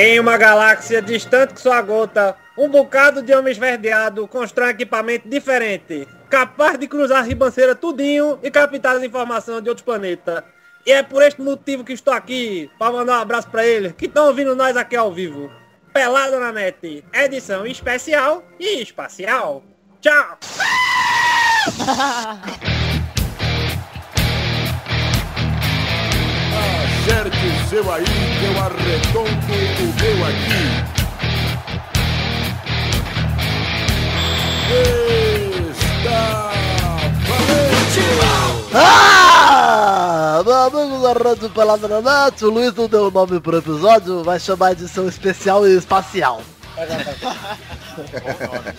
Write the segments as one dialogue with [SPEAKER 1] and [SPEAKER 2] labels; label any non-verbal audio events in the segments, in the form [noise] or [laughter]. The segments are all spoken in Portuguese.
[SPEAKER 1] Em uma galáxia distante que sua gota, um bocado de homem esverdeado constrói equipamento diferente, capaz de cruzar a ribanceira tudinho e captar as informações de outros planetas. E é por este motivo que estou aqui, para mandar um abraço para eles, que estão ouvindo nós aqui ao vivo. Pelado na net, edição especial e espacial. Tchau! [laughs]
[SPEAKER 2] Acerte o seu aí, que eu arredondo o meu aqui. Está valente!
[SPEAKER 3] Ah! Meu amigo na Net, o Luiz não deu o nome pro episódio, vai chamar de edição especial e espacial.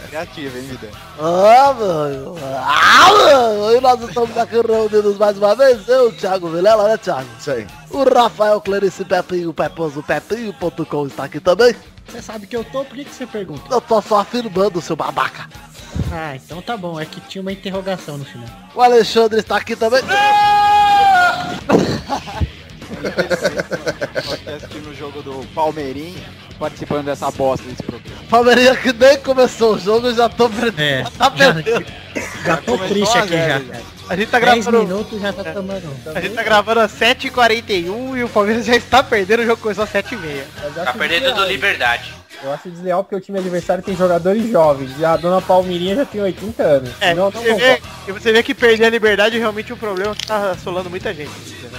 [SPEAKER 4] Criativo, hein, vida?
[SPEAKER 3] Ah, mano! Ah, mano! E nós estamos aqui reunidos mais uma vez, eu, Thiago Vilela, né, Thiago?
[SPEAKER 5] Isso aí.
[SPEAKER 3] O Rafael Clarice Pepinho, Peposo Pepinho.com está aqui também.
[SPEAKER 6] Você sabe que eu tô, por que, que você pergunta?
[SPEAKER 3] Eu tô só afirmando, seu babaca.
[SPEAKER 6] Ah, então tá bom, é que tinha uma interrogação no final.
[SPEAKER 3] O Alexandre está aqui também.
[SPEAKER 4] Tô assistindo o jogo do Palmeirinho, participando dessa bosta desse programa.
[SPEAKER 3] Palmeirinha que nem começou o jogo, eu já tô perdendo.
[SPEAKER 6] É, [laughs]
[SPEAKER 3] Tá
[SPEAKER 6] já,
[SPEAKER 3] perdendo.
[SPEAKER 6] já tô
[SPEAKER 4] começou
[SPEAKER 6] triste aqui já,
[SPEAKER 4] já.
[SPEAKER 6] cara.
[SPEAKER 3] A gente tá
[SPEAKER 6] 10
[SPEAKER 3] gravando.
[SPEAKER 6] minutos já tá tomando.
[SPEAKER 3] A gente tá gravando às 7h41 e o Palmeiras já está perdendo, o jogo começou às 7h30.
[SPEAKER 7] Tá perdendo do Liberdade.
[SPEAKER 1] Eu acho desleal porque o time adversário tem jogadores jovens e a dona Palmeirinha já tem 80 anos.
[SPEAKER 3] É,
[SPEAKER 1] não, não
[SPEAKER 3] você vê, e você vê que perder a liberdade é realmente um problema que tá assolando muita gente.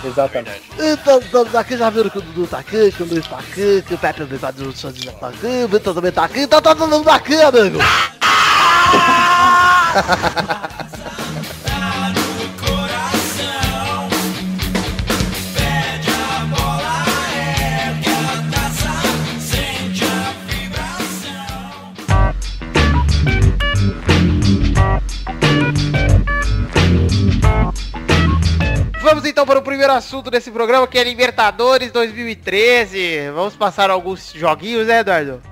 [SPEAKER 1] Exatamente.
[SPEAKER 3] Então estamos aqui, já viram que o Dudu tá aqui, que o Luiz tá aqui, que o Pepe do Sandinha tá aqui, o Vitor também tá aqui, então tá todo mundo aqui, amigo! [laughs] Vamos então para o primeiro assunto desse programa, que é Libertadores 2013. Vamos passar alguns joguinhos, né, Eduardo?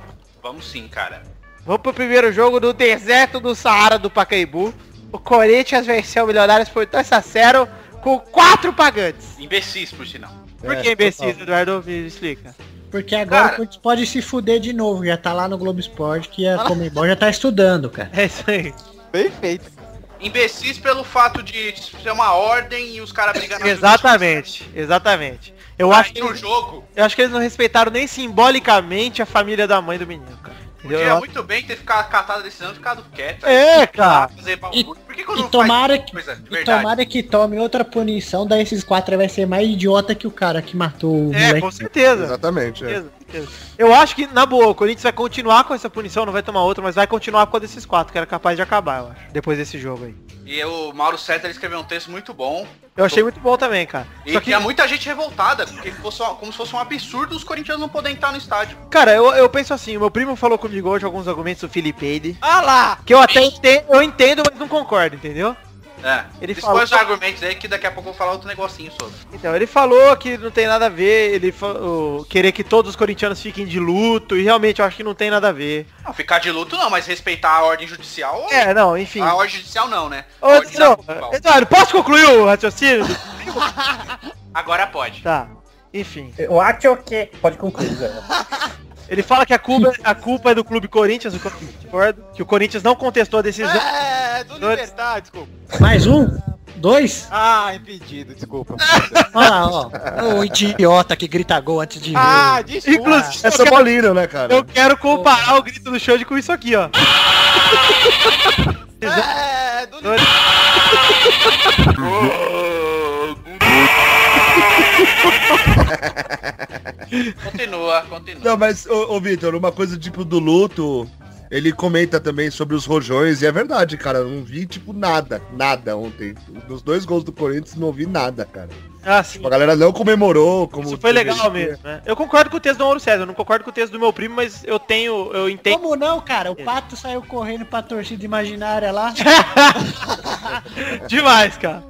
[SPEAKER 7] Vamos sim, cara.
[SPEAKER 3] Vamos pro primeiro jogo do deserto do Saara do Pacaembu. O Corinthians venceu o Milionários por 2 a 0 com quatro pagantes.
[SPEAKER 7] Imbecis, por sinal.
[SPEAKER 3] Por que imbecil, Eduardo? Me explica.
[SPEAKER 6] Porque agora
[SPEAKER 7] Cara.
[SPEAKER 6] pode se fuder de novo, já tá lá no Globo Esporte que a Comembol já tá estudando, cara.
[SPEAKER 3] É isso aí.
[SPEAKER 4] Bem feito.
[SPEAKER 7] Imbecis pelo fato de ser uma ordem e os caras brigando
[SPEAKER 3] Exatamente, exatamente. Eu
[SPEAKER 7] justiça.
[SPEAKER 3] acho, que
[SPEAKER 7] jogo,
[SPEAKER 3] eu acho que eles não respeitaram nem simbolicamente a família da mãe do menino, cara.
[SPEAKER 7] Podia
[SPEAKER 3] Eu-
[SPEAKER 7] muito bem ter ficado catado a decisão e ficado quieto.
[SPEAKER 3] É, cara.
[SPEAKER 7] Fazer
[SPEAKER 6] E,
[SPEAKER 7] que quando
[SPEAKER 6] e
[SPEAKER 7] não
[SPEAKER 6] tomara
[SPEAKER 7] faz
[SPEAKER 6] que, e tomara que tome outra punição, daí esses quatro aí vai ser mais idiota que o cara que matou o
[SPEAKER 3] É,
[SPEAKER 6] moleque.
[SPEAKER 3] com certeza.
[SPEAKER 5] Exatamente. é.
[SPEAKER 3] certeza, certeza. Eu acho que, na boa, o Corinthians vai continuar com essa punição, não vai tomar outra, mas vai continuar com a desses quatro, que era capaz de acabar, eu acho. Depois desse jogo aí.
[SPEAKER 7] E o Mauro César ele escreveu um texto muito bom.
[SPEAKER 3] Eu achei muito bom também, cara.
[SPEAKER 7] E
[SPEAKER 3] Só que,
[SPEAKER 7] tinha muita gente revoltada, porque fosse, uma- como se fosse um absurdo os corintianos não poderem entrar no estádio.
[SPEAKER 3] cara, eu, eu penso assim, o meu primo falou comigo hoje alguns argumentos do Felipe Eide,
[SPEAKER 7] Ah lá!
[SPEAKER 3] que eu até entendo, eu entendo, mas não concordo, entendeu?
[SPEAKER 7] É,
[SPEAKER 3] Ele falou-
[SPEAKER 7] os argumentos aí que daqui a pouco eu vou falar outro negocinho sobre.
[SPEAKER 3] Então, ele falou que não tem nada a ver, ele falou, querer que todos os corintianos fiquem de luto, e realmente eu acho que não tem nada a ver.
[SPEAKER 7] Não, ficar de luto não, mas respeitar a ordem judicial.
[SPEAKER 3] É, não, enfim.
[SPEAKER 7] A ordem judicial não, né?
[SPEAKER 3] Ô, não. Eduardo, posso concluir o raciocínio? [laughs]
[SPEAKER 7] Agora pode.
[SPEAKER 3] tá, enfim.
[SPEAKER 1] Eu acho que... Pode concluir. [laughs]
[SPEAKER 3] Ele fala que a culpa, a culpa é do clube Corinthians, o que o Corinthians não contestou a decisão.
[SPEAKER 4] É, do Libertar, desculpa.
[SPEAKER 6] Mais um? Dois?
[SPEAKER 4] Ah, impedido, desculpa.
[SPEAKER 6] Olha [laughs] lá, ó. O idiota que grita gol antes de
[SPEAKER 4] ah,
[SPEAKER 6] ver.
[SPEAKER 4] desculpa.
[SPEAKER 3] Inclusive,
[SPEAKER 5] É São Paulino, né, cara?
[SPEAKER 3] eu quero comparar o grito do Xande com isso aqui, ó.
[SPEAKER 4] É, do [laughs] [laughs]
[SPEAKER 7] Continua, continua.
[SPEAKER 5] Não, mas, ô, ô Vitor, uma coisa tipo do luto, ele comenta também sobre os rojões, e é verdade, cara, eu não vi, tipo, nada, nada ontem. Dos dois gols do Corinthians, não vi nada, cara.
[SPEAKER 3] Ah, sim.
[SPEAKER 5] A galera não comemorou, como...
[SPEAKER 3] Isso foi legal mesmo, né? Eu concordo com o texto do Mauro César, eu não concordo com o texto do meu primo, mas eu tenho, eu entendo.
[SPEAKER 6] Como não, cara? O Pato saiu correndo pra torcida imaginária lá. [laughs]
[SPEAKER 3] Demais, cara.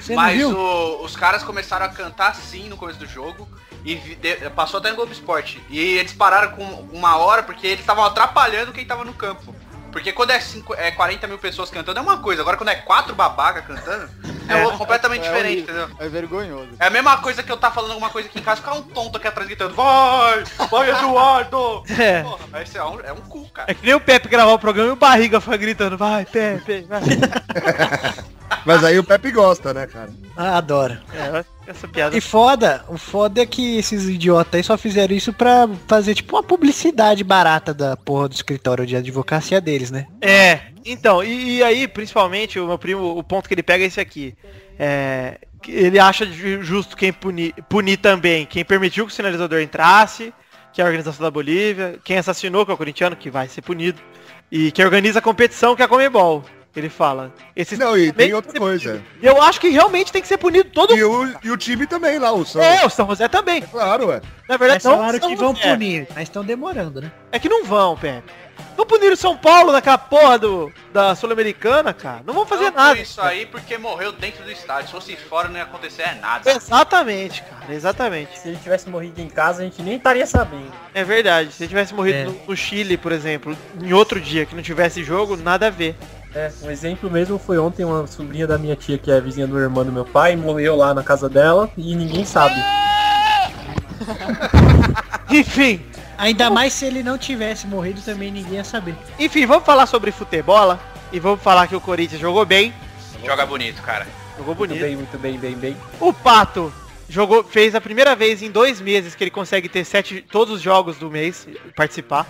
[SPEAKER 6] Você
[SPEAKER 7] Mas o- os caras começaram a cantar sim no começo do jogo. E de- passou até no Globo Esporte. E eles pararam com uma hora porque eles estavam atrapalhando quem tava no campo. Porque quando é, cinco, é 40 mil pessoas cantando é uma coisa, agora quando é quatro babaca cantando, É, outro completamente
[SPEAKER 4] É
[SPEAKER 7] diferente, entendeu?
[SPEAKER 4] É vergonhoso.
[SPEAKER 7] É a mesma coisa que eu tá falando alguma coisa aqui em casa, ficar um tonto aqui atrás gritando, vai, vai Eduardo! [laughs]
[SPEAKER 3] É.
[SPEAKER 7] Porra, vai ser um, é um cu, cara.
[SPEAKER 3] É que nem o Pepe gravar o programa e o Barriga foi gritando, vai, Pepe, vai. [laughs]
[SPEAKER 5] Mas aí o Pepe gosta, né, cara?
[SPEAKER 6] Ah, adoro.
[SPEAKER 3] É, essa piada.
[SPEAKER 6] E foda, o foda é que esses idiotas aí só fizeram isso pra fazer tipo uma publicidade barata da porra do escritório de advocacia deles, né?
[SPEAKER 3] É, então, e, e aí, principalmente, o meu primo, o ponto que ele pega é esse aqui. É, que ele acha ju- justo quem punir, punir também quem permitiu que o sinalizador entrasse, que é a organização da Bolívia, quem assassinou, que é o corintiano, que vai ser punido, e quem organiza a competição, que é a Comebol. Ele fala. Esses
[SPEAKER 5] Não, e tem outra coisa.
[SPEAKER 3] punido. Eu acho que realmente tem que ser punido todo
[SPEAKER 5] E o, e o time também lá, o São.
[SPEAKER 3] É, o São José também.
[SPEAKER 5] Claro, ué.
[SPEAKER 3] Na
[SPEAKER 6] Mas
[SPEAKER 3] verdade, não
[SPEAKER 6] falaram
[SPEAKER 3] São
[SPEAKER 6] que vão
[SPEAKER 3] José.
[SPEAKER 6] punir, mas estão demorando, né?
[SPEAKER 3] É que não vão, Pepe. Não puniram o São Paulo naquela porra do, da Sul-Americana, cara. Não vão fazer
[SPEAKER 7] Não,
[SPEAKER 3] nada.
[SPEAKER 7] isso aí porque morreu dentro do estádio. Se fosse fora não ia acontecer é nada.
[SPEAKER 3] Exatamente, cara. Exatamente.
[SPEAKER 1] Se ele tivesse morrido em casa, a gente nem estaria sabendo.
[SPEAKER 3] É verdade. Se ele tivesse morrido
[SPEAKER 6] É.
[SPEAKER 3] no, no Chile, por exemplo, em outro dia que não tivesse jogo, nada a ver.
[SPEAKER 1] É, um exemplo mesmo foi ontem uma sobrinha da minha tia, que é vizinha do irmão do meu pai, morreu lá na casa dela e ninguém sabe. [laughs]
[SPEAKER 3] Enfim.
[SPEAKER 6] Ainda mais se ele não tivesse morrido também ninguém ia saber.
[SPEAKER 3] Enfim, vamos falar sobre futebol e vamos falar que o Corinthians jogou bem.
[SPEAKER 7] Joga bonito, cara.
[SPEAKER 3] Jogou
[SPEAKER 1] Muito
[SPEAKER 3] bonito.
[SPEAKER 1] bem, muito bem, bem, bem.
[SPEAKER 3] O Pato jogou, fez a primeira vez em dois meses que ele consegue ter sete, todos os jogos do mês participar.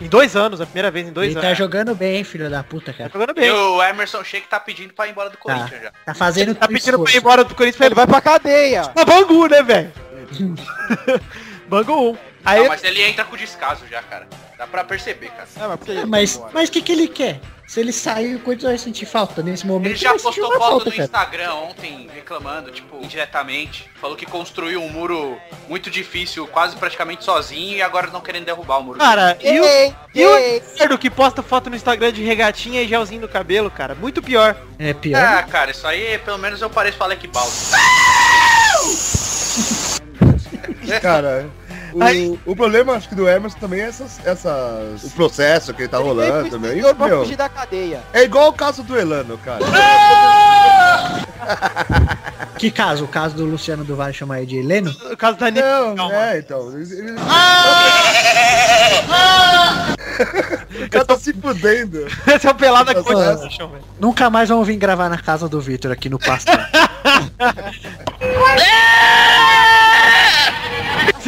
[SPEAKER 3] Em dois anos, a primeira vez em dois
[SPEAKER 6] ele
[SPEAKER 3] anos.
[SPEAKER 6] tá jogando bem, filho da puta,
[SPEAKER 3] Tá
[SPEAKER 6] cara.
[SPEAKER 3] jogando
[SPEAKER 7] E
[SPEAKER 3] bem.
[SPEAKER 7] o Emerson Sheik tá pedindo pra ir embora do Corinthians já.
[SPEAKER 6] Tá fazendo
[SPEAKER 3] Tá pedindo pra ir
[SPEAKER 6] esforço.
[SPEAKER 3] embora do Corinthians pra
[SPEAKER 4] Ele
[SPEAKER 3] ele vai
[SPEAKER 4] vai pra cadeia. [laughs]
[SPEAKER 3] pra Bangu, né, velho? [laughs] Bangu 1. Aí,
[SPEAKER 7] Não, mas ele entra com descaso já, cara. Dá pra perceber, cara.
[SPEAKER 4] É, mas que
[SPEAKER 6] É, Mas, o que, que ele quer? Se ele sair, o Corinthians vai sentir falta nesse momento.
[SPEAKER 7] Ele já postou foto
[SPEAKER 6] falta,
[SPEAKER 7] no
[SPEAKER 6] cara.
[SPEAKER 7] Instagram ontem reclamando, tipo, indiretamente. Falou que construiu um muro muito difícil, quase praticamente sozinho, e agora não querendo derrubar o muro.
[SPEAKER 3] cara, e o,
[SPEAKER 4] Ei,
[SPEAKER 3] e o. Eduardo que posta foto no Instagram de regatinha e gelzinho no cabelo, cara? Muito pior.
[SPEAKER 6] É pior.
[SPEAKER 7] Ah, cara, isso aí pelo menos eu pareço pra Alec Baldo. [laughs] [laughs]
[SPEAKER 5] Cara,
[SPEAKER 3] Aí-
[SPEAKER 5] o, o problema, acho que do Emerson também é essas, essas, o processo que ele tá
[SPEAKER 4] Ele
[SPEAKER 5] rolando também. E,
[SPEAKER 4] pra
[SPEAKER 5] meu,
[SPEAKER 4] fugir da cadeia.
[SPEAKER 5] é igual o caso do Elano, cara. [laughs]
[SPEAKER 6] Que caso? O caso do Luciano do Vale chamar ele de Heleno?
[SPEAKER 3] O caso da.
[SPEAKER 5] Não,
[SPEAKER 3] Calma.
[SPEAKER 5] é, então. Ele, ele- o cara tá se fudendo. [laughs]
[SPEAKER 3] Esse é o pelado da
[SPEAKER 5] Nossa,
[SPEAKER 3] coisa.
[SPEAKER 5] essa-
[SPEAKER 6] Nunca mais vamos vir gravar na casa do Vitor aqui no pasto.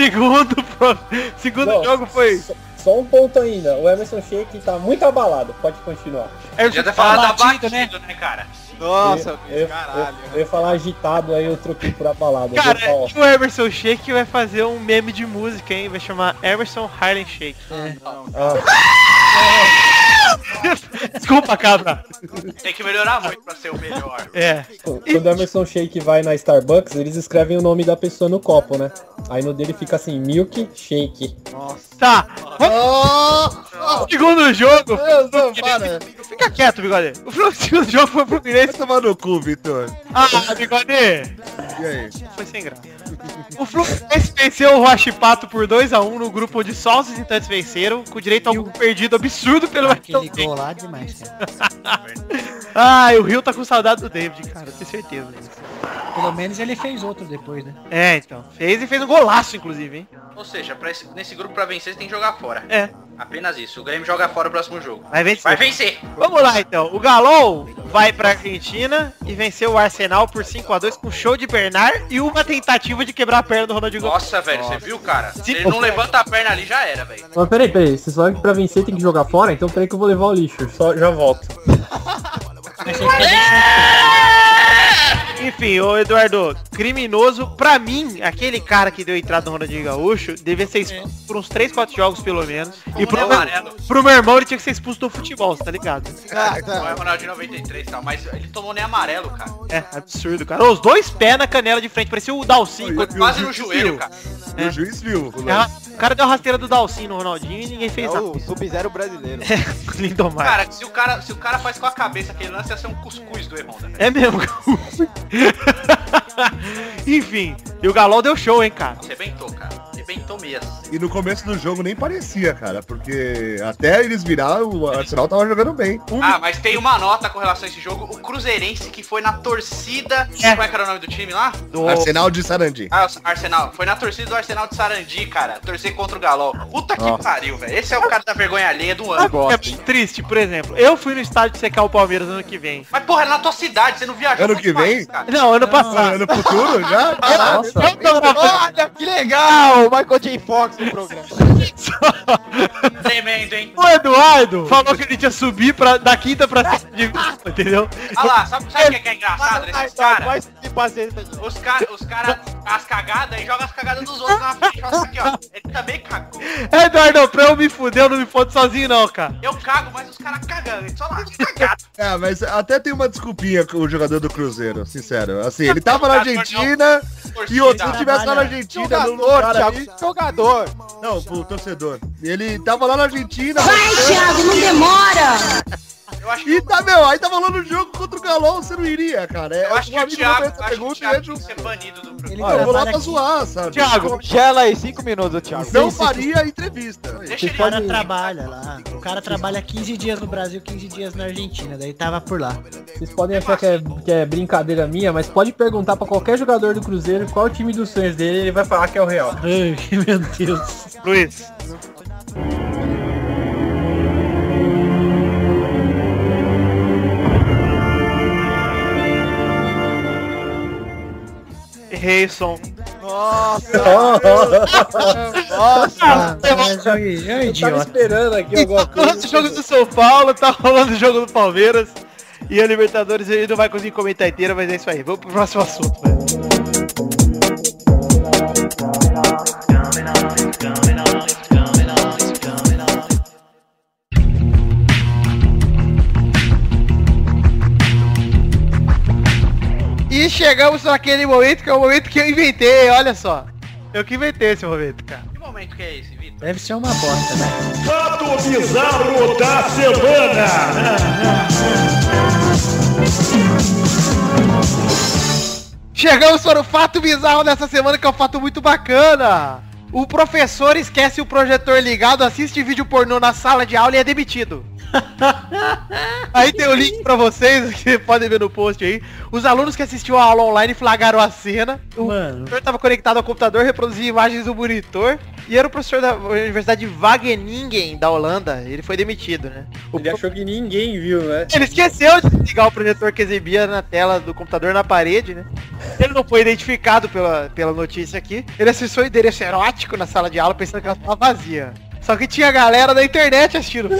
[SPEAKER 3] Segundo, segundo
[SPEAKER 1] Não,
[SPEAKER 3] jogo foi.
[SPEAKER 1] Só, só um ponto ainda. O Emerson Sheik tá muito abalado. Pode continuar.
[SPEAKER 7] Já tá falando da
[SPEAKER 6] batido,
[SPEAKER 7] batido, né, cara?
[SPEAKER 4] Nossa,
[SPEAKER 1] eu, eu,
[SPEAKER 4] caralho.
[SPEAKER 1] eu, eu ia falar agitado, aí eu troquei por abalado. Eu
[SPEAKER 3] Cara,
[SPEAKER 1] falar,
[SPEAKER 3] o Emerson Shake vai fazer um meme de música, hein? Vai chamar Emerson Harlem Shake.
[SPEAKER 1] ó, [laughs] [laughs]
[SPEAKER 3] Desculpa, cabra.
[SPEAKER 7] Tem que melhorar muito pra ser o melhor.
[SPEAKER 3] É.
[SPEAKER 1] Quando o Emerson Shake vai na Starbucks, eles escrevem o nome da pessoa no copo, né? Aí no dele fica assim, Milk Shake.
[SPEAKER 3] Tá.
[SPEAKER 5] Oh,
[SPEAKER 3] O segundo jogo.
[SPEAKER 5] Deus, não, para.
[SPEAKER 3] Fica quieto, bigode. [laughs] O segundo jogo foi pro Fluminense.
[SPEAKER 5] tomar no cu, Vitor.
[SPEAKER 3] Ah, bigode.
[SPEAKER 5] E aí?
[SPEAKER 3] Foi sem graça. O Fluminense venceu o Rochipato por 2x1 no grupo onde só os visitantes venceram, com direito a um perdido absurdo pelo
[SPEAKER 6] Aquele
[SPEAKER 3] Wellington
[SPEAKER 6] gol lá demais, cara. [laughs]
[SPEAKER 3] Ah, e o Rio tá com saudade do David, cara, tenho certeza disso.
[SPEAKER 6] Pelo menos ele fez outro depois, né?
[SPEAKER 3] É, então. Fez e fez um golaço, inclusive, hein?
[SPEAKER 7] Ou seja, pra esse- nesse grupo pra vencer você tem que jogar fora.
[SPEAKER 3] É,
[SPEAKER 7] Apenas isso. O Grêmio joga fora o próximo jogo.
[SPEAKER 3] vai vencer.
[SPEAKER 7] Vai vencer!
[SPEAKER 3] Vamos lá, então. O Galol vai pra Argentina e venceu o Arsenal por 5x2 com show de Bernard e uma tentativa de quebrar a perna do Ronaldinho.
[SPEAKER 7] Nossa, velho, você viu, cara? Se ele não levanta a perna ali, já era, velho.
[SPEAKER 1] Mas peraí, peraí, vocês falaram que pra vencer tem que jogar fora? Então peraí que eu vou levar o lixo. Só já volto.
[SPEAKER 3] Enfim, ô Eduardo, criminoso, pra mim, aquele cara que deu entrada no Ronaldinho Gaúcho, devia ser expulso por uns 3, 4 jogos pelo menos. E pro,
[SPEAKER 7] Tomou amarelo.
[SPEAKER 3] pro meu irmão ele tinha que ser expulso do futebol, você tá ligado?
[SPEAKER 4] Ah,
[SPEAKER 7] Não é
[SPEAKER 4] tá.
[SPEAKER 7] Ronaldinho 93 e tal, mas ele tomou nem amarelo, cara.
[SPEAKER 3] É, absurdo, cara. Os dois pés na canela de frente, parecia o Dalcin.
[SPEAKER 5] Oi,
[SPEAKER 7] Quase
[SPEAKER 5] o
[SPEAKER 7] no joelho,
[SPEAKER 5] viu?
[SPEAKER 7] cara.
[SPEAKER 5] E o juiz viu.
[SPEAKER 3] É. O cara deu a rasteira do Dalcin no Ronaldinho e ninguém fez
[SPEAKER 4] É
[SPEAKER 3] nada.
[SPEAKER 4] o Sub-Zero brasileiro. [laughs]
[SPEAKER 3] Lindomar.
[SPEAKER 7] Cara, se o cara, se o cara faz com a cabeça aquele lance, ia ser um cuscuz do Erronda, velho.
[SPEAKER 3] É mesmo. [laughs] Enfim, e o Galol deu show, hein, cara.
[SPEAKER 7] Arrebentou, cara. Arrebentou mesmo.
[SPEAKER 5] E no começo do jogo nem parecia, cara, porque até eles virar, o Arsenal tava jogando bem.
[SPEAKER 7] Ah, mas tem uma nota com relação a esse jogo. O Cruzeirense que foi na torcida.
[SPEAKER 3] É.
[SPEAKER 7] Qual é que era o nome do time lá?
[SPEAKER 3] Do...
[SPEAKER 5] Arsenal de Sarandi.
[SPEAKER 7] Ah, o Arsenal. Foi na torcida do Arsenal de Sarandi, cara. Torcer contra o Galol. Puta que pariu, velho. Esse é o cara da vergonha alheia do ano.
[SPEAKER 3] É triste, por exemplo. Eu fui no estádio secar o Palmeiras ano que vem.
[SPEAKER 7] Mas porra, é na tua cidade, você não viajou
[SPEAKER 5] Ano que vem?
[SPEAKER 7] cara.
[SPEAKER 3] Não, ano passado.
[SPEAKER 5] no futuro já? [laughs]
[SPEAKER 6] Nossa.
[SPEAKER 3] Eu tô na-
[SPEAKER 4] Olha que legal! Michael J. Fox no programa. [laughs]
[SPEAKER 7] Tremendo, hein?
[SPEAKER 3] O Eduardo falou que ele tinha subir pra, da quinta pra [laughs] sexta divisão, entendeu?
[SPEAKER 7] Olha lá, sabe, sabe o que é, que é engraçado nesses caras? Os caras, os cara, as cagadas e joga as cagadas dos outros na frente. Aqui, ó. Ele também cagou.
[SPEAKER 3] É, Eduardo, pra eu me fuder, eu não me fodo sozinho não, cara.
[SPEAKER 7] Eu cago, mas os caras cagando. Só lá cagado. [laughs]
[SPEAKER 5] É, mas até tem uma desculpinha com o jogador do Cruzeiro, sincero. Assim, ele tava na Argentina e outro, se tivesse lá na Argentina, no ali...
[SPEAKER 4] jogador.
[SPEAKER 5] Não, o torcedor. Ele tava lá na Argentina...
[SPEAKER 8] Thiago, não demora!
[SPEAKER 7] Eu acho que
[SPEAKER 5] E tá, meu, aí tava lá no jogo contra o Galão, você não iria, cara. É,
[SPEAKER 7] Eu acho que o Thiago, acho que o
[SPEAKER 5] pergunta
[SPEAKER 7] Thiago tinha que ser banido do
[SPEAKER 6] Ele
[SPEAKER 5] Ah, eu vou lá pra zoar, sabe?
[SPEAKER 3] Thiago,
[SPEAKER 4] Congela aí, cinco minutos, Thiago.
[SPEAKER 5] Não faria entrevista.
[SPEAKER 7] Deixa
[SPEAKER 6] O
[SPEAKER 7] ele
[SPEAKER 6] cara trabalha lá. O cara trabalha 15 dias no Brasil, 15 dias na Argentina. Daí tava por lá.
[SPEAKER 9] Vocês podem achar que é, que é brincadeira minha, mas pode perguntar pra qualquer jogador do Cruzeiro qual o time dos sonhos dele, ele vai falar que é o Real.
[SPEAKER 6] Ai, [laughs] meu Deus.
[SPEAKER 3] Luiz. Reison.
[SPEAKER 4] Nossa,
[SPEAKER 6] Ah, mas eu, eu
[SPEAKER 9] Eu tava esperando aqui alguma
[SPEAKER 3] Tá rolando
[SPEAKER 9] coisa.
[SPEAKER 3] o jogo do São Paulo, tá rolando o jogo do Palmeiras. E a Libertadores ele não vai conseguir comentar inteira, mas é isso aí. Vamos pro próximo assunto, velho. E chegamos naquele momento que é o momento que eu inventei, olha só. Eu que inventei esse momento, cara.
[SPEAKER 7] Que momento que é esse, Vitor?
[SPEAKER 6] Deve ser uma bosta, né?
[SPEAKER 2] Fato bizarro da semana.
[SPEAKER 3] Chegamos para o fato bizarro dessa semana, que é um fato muito bacana. O professor esquece o projetor ligado, assiste vídeo pornô na sala de aula e é demitido. [laughs] aí tem o link pra vocês, que podem ver no post aí. Os alunos que assistiam a aula online flagraram a cena. O
[SPEAKER 6] Mano,
[SPEAKER 3] professor estava conectado ao computador, reproduzia imagens do monitor. E era o professor da Universidade de Wageningen, da Holanda. Ele foi demitido, né? O
[SPEAKER 9] Ele achou que ninguém viu, né?
[SPEAKER 3] ele esqueceu de ligar o projetor que exibia na tela do computador na parede, né? Ele não foi identificado pela, pela notícia aqui. Ele acessou o endereço erótico na sala de aula pensando que ela estava vazia. Só que tinha galera da internet assistindo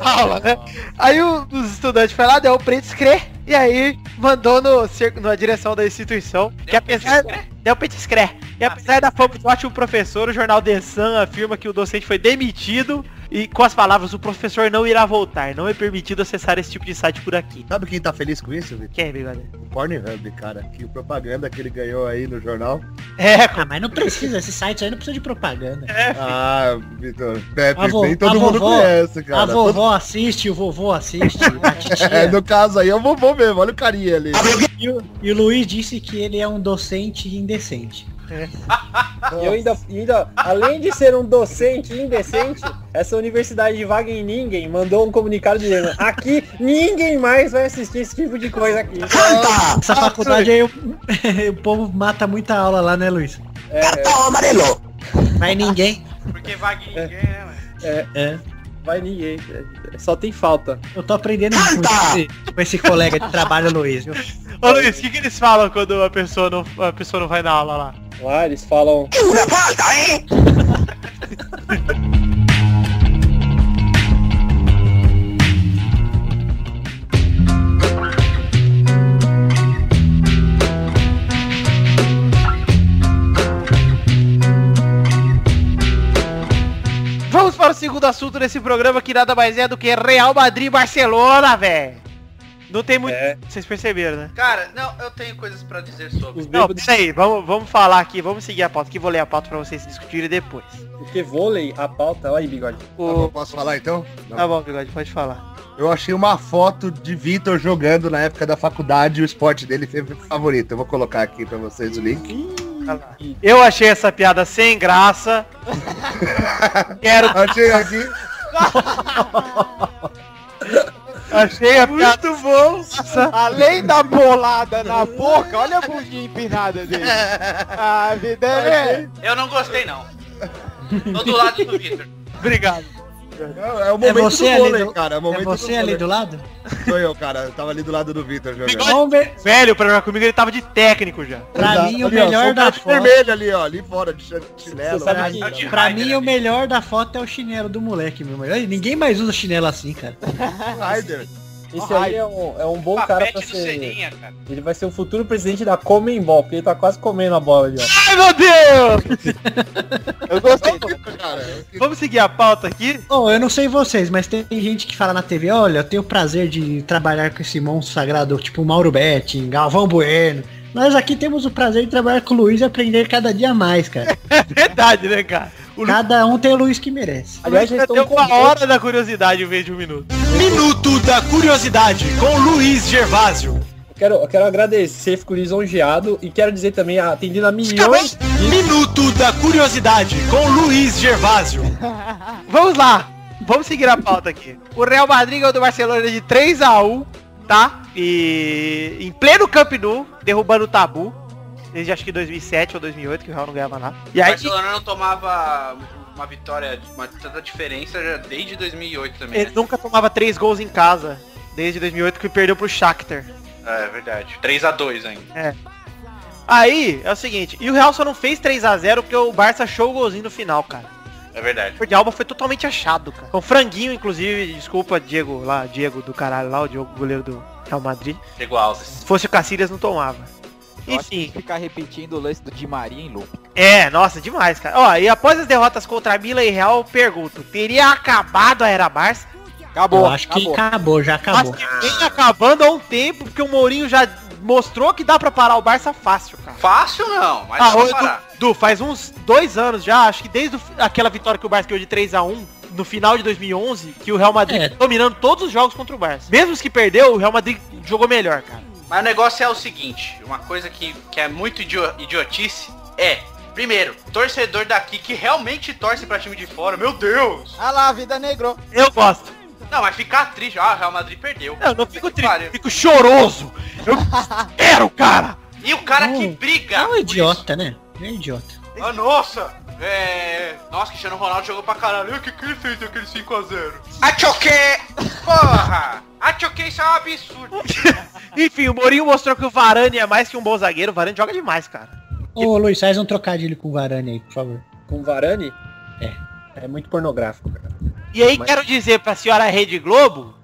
[SPEAKER 3] a aula, né? Aí o, os estudantes foi lá, deu o print screen e aí mandou no, na direção da instituição que apesar... Deu o print screen. E apesar da fama de ótimo professor, o jornal The Sun afirma que o docente foi demitido e com as palavras, o professor não irá voltar. Não é permitido acessar esse tipo de site por aqui.
[SPEAKER 5] Sabe quem tá feliz com isso, Vitor?
[SPEAKER 3] Quem, bigode?
[SPEAKER 5] O Pornhub, cara. Que propaganda que ele ganhou aí no jornal.
[SPEAKER 3] É,
[SPEAKER 6] ah, mas não precisa, esses sites aí não precisa de propaganda.
[SPEAKER 5] Ah, Vitor. Pepe,
[SPEAKER 6] A vo-
[SPEAKER 5] nem todo
[SPEAKER 6] a
[SPEAKER 5] mundo
[SPEAKER 6] vovó-
[SPEAKER 5] conhece, cara.
[SPEAKER 6] a vovó assiste, o vovô assiste, a
[SPEAKER 5] Todo- [laughs]
[SPEAKER 6] titia.
[SPEAKER 5] É, no caso aí é o vovô mesmo, olha o carinha ali.
[SPEAKER 6] E o, e o Luiz disse que ele é um docente indecente.
[SPEAKER 9] E [laughs] eu ainda, ainda, além de ser um docente indecente, essa universidade de Wageningen mandou um comunicado dizendo aqui ninguém mais vai assistir esse tipo de coisa aqui.
[SPEAKER 6] Essa faculdade aí, o, [laughs] o povo mata muita aula lá, né, Luiz? Mas ninguém.
[SPEAKER 7] Porque Wagner ninguém, né, mano?
[SPEAKER 6] É.
[SPEAKER 9] Vai ninguém. Só tem falta.
[SPEAKER 6] Eu tô aprendendo muito com esse, com esse colega de trabalho, Luiz. viu?
[SPEAKER 3] Ô Luiz, o que, que eles falam quando a pessoa não, a pessoa não vai na aula lá?
[SPEAKER 9] Lá eles falam.
[SPEAKER 3] Vamos [laughs] para o segundo assunto desse programa que nada mais é do que Real Madrid e Barcelona, velho. Não tem muito.
[SPEAKER 9] É.
[SPEAKER 3] Vocês perceberam, né?
[SPEAKER 7] Cara, não, eu tenho coisas pra dizer sobre.
[SPEAKER 9] Os
[SPEAKER 3] Não,
[SPEAKER 9] bêbados.
[SPEAKER 3] peraí, vamos, vamos falar aqui, vamos seguir a pauta, que vou ler a pauta pra vocês discutirem depois.
[SPEAKER 9] Porque vôlei, a pauta. Olha aí, bigode.
[SPEAKER 5] Tá bom,
[SPEAKER 3] O...
[SPEAKER 5] posso falar então? Não.
[SPEAKER 3] Tá bom, Bigode, pode falar.
[SPEAKER 5] Eu achei uma foto de Vitor jogando na época da faculdade e o esporte dele foi favorito. Eu vou colocar aqui pra vocês o link.
[SPEAKER 3] Eu achei essa piada sem graça. [laughs] Quero.
[SPEAKER 5] Achei aqui. [laughs]
[SPEAKER 3] Achei a piada.
[SPEAKER 4] Muito bom! Além da bolada na boca, olha a bundinha empinada dele. A vida é.
[SPEAKER 7] Eu não gostei, não. Tô do lado do Victor.
[SPEAKER 3] Obrigado.
[SPEAKER 5] É, é o
[SPEAKER 6] É
[SPEAKER 5] momento
[SPEAKER 6] você
[SPEAKER 5] do
[SPEAKER 6] ali
[SPEAKER 5] vôlei,
[SPEAKER 6] do,
[SPEAKER 5] cara. É, o
[SPEAKER 6] é você
[SPEAKER 5] do
[SPEAKER 6] ali do lado?
[SPEAKER 5] Sou eu, cara. Eu tava ali do lado do Vitor jogando.
[SPEAKER 6] Ver.
[SPEAKER 3] Velho, pra jogar comigo ele tava de técnico já.
[SPEAKER 6] Pra
[SPEAKER 5] Exato.
[SPEAKER 6] mim, o
[SPEAKER 5] Ali, ó,
[SPEAKER 6] melhor
[SPEAKER 5] o
[SPEAKER 6] da foto.
[SPEAKER 5] vermelho ali, ó. Ali fora, de ch- chinelo.
[SPEAKER 9] Que-
[SPEAKER 7] É o de
[SPEAKER 6] Pra mim, o
[SPEAKER 7] ali.
[SPEAKER 6] melhor da foto é o chinelo do moleque, meu. Ninguém mais usa chinelo assim, cara.
[SPEAKER 5] Raider.
[SPEAKER 9] Esse aí é um, é um bom cara pra ser.
[SPEAKER 7] Seninha, cara.
[SPEAKER 9] Ele vai ser o futuro presidente da Comembol, porque ele tá quase comendo a bola ali, ó.
[SPEAKER 3] Ai meu Deus! [laughs]
[SPEAKER 4] Eu gostei.
[SPEAKER 5] Cara,
[SPEAKER 3] Vamos seguir a pauta aqui?
[SPEAKER 6] Bom, eu não sei vocês, mas tem gente que fala na TV, olha, eu tenho o prazer de trabalhar com esse monstro sagrado, tipo Mauro Betting, Galvão Bueno. Nós aqui temos o prazer de trabalhar com o Luiz e aprender cada dia mais, cara. [laughs]
[SPEAKER 3] É verdade, né, cara? O
[SPEAKER 6] Cada um tem o Luiz que merece.
[SPEAKER 9] Aliás,
[SPEAKER 3] ter
[SPEAKER 9] estão
[SPEAKER 3] uma hora da curiosidade em vez de um minuto.
[SPEAKER 10] Minuto da Curiosidade com Luiz Gervásio.
[SPEAKER 9] Eu quero, eu quero agradecer, fico lisonjeado e quero dizer também, atendendo a milhões de
[SPEAKER 10] Minuto da Curiosidade com Luiz Gervásio. [laughs]
[SPEAKER 3] Vamos lá. Vamos seguir a pauta aqui. O Real Madrid ganhou do Barcelona de 3 a 1 tá? E em pleno Camp Nou, derrubando o tabu. Desde acho que 2007 ou 2008, que o Real não ganhava nada. E
[SPEAKER 7] O
[SPEAKER 3] aí,
[SPEAKER 7] Barcelona não tomava uma vitória, uma tanta diferença já desde 2008 também,
[SPEAKER 3] ele
[SPEAKER 7] né?
[SPEAKER 3] nunca tomava três gols em casa. Desde 2008 que perdeu pro Shakhtar.
[SPEAKER 7] É, é verdade. 3x2 ainda.
[SPEAKER 3] Aí, é o seguinte, e o Real só não fez 3 a 0 porque o Barça achou o golzinho no final, cara.
[SPEAKER 7] É verdade.
[SPEAKER 3] O de Alba foi totalmente achado, cara. Com franguinho, inclusive, desculpa, Diego lá, Diego do caralho lá, o Diego goleiro do Real Madrid.
[SPEAKER 7] Diego Alves.
[SPEAKER 3] Se fosse o Cacilhas, não tomava.
[SPEAKER 4] Eu acho que
[SPEAKER 3] Enfim,
[SPEAKER 4] ficar repetindo o lance do Di Maria em loop.
[SPEAKER 3] é, nossa, demais, cara. Ó, e após as derrotas contra Milan e Real, eu pergunto, teria acabado a era Barça?
[SPEAKER 4] Acabou.
[SPEAKER 6] eu acho que
[SPEAKER 4] acabou.
[SPEAKER 6] acabou, já acabou.
[SPEAKER 3] Acho que vem acabando há um tempo, porque o Mourinho já mostrou que dá pra parar o Barça fácil, cara.
[SPEAKER 7] Fácil não, mas
[SPEAKER 3] Ah,
[SPEAKER 7] dá parar.
[SPEAKER 3] Du, Du, faz uns dois anos já, acho que desde o- aquela vitória que o Barça ganhou de 3 a 1 no final de 2011, que o Real Madrid
[SPEAKER 6] É.
[SPEAKER 3] dominando todos os jogos contra o Barça. Mesmo os que perdeu, o Real Madrid jogou melhor, cara.
[SPEAKER 7] Mas o negócio é o seguinte, uma coisa que, que é muito idio- idiotice é, primeiro, torcedor daqui que realmente torce pra time de fora, meu Deus!
[SPEAKER 4] Ah lá, a vida negrou.
[SPEAKER 3] Eu gosto.
[SPEAKER 7] Não, mas ficar triste, ah, o Real Madrid perdeu.
[SPEAKER 3] Eu não fico
[SPEAKER 7] Que pariu.
[SPEAKER 3] triste, fico choroso. Eu [laughs] quero, cara.
[SPEAKER 7] E o cara que
[SPEAKER 6] Não,
[SPEAKER 7] briga.
[SPEAKER 6] É um idiota, né? É um idiota.
[SPEAKER 7] Ah, nossa! É. Nossa, Cristiano Ronaldo jogou pra caralho. O que, que ele fez daquele 5x0? Achoque! Porra! Achoque, isso é um absurdo. [laughs]
[SPEAKER 3] Enfim, o Mourinho mostrou que o Varane é mais que um bom zagueiro. O Varane joga demais, cara.
[SPEAKER 6] Ô, Luiz, faz um trocadilho com o Varane aí, por favor.
[SPEAKER 9] com Varane.
[SPEAKER 6] É.
[SPEAKER 9] É muito pornográfico, cara.
[SPEAKER 3] E aí
[SPEAKER 9] Mas-
[SPEAKER 3] quero dizer pra senhora Rede Globo,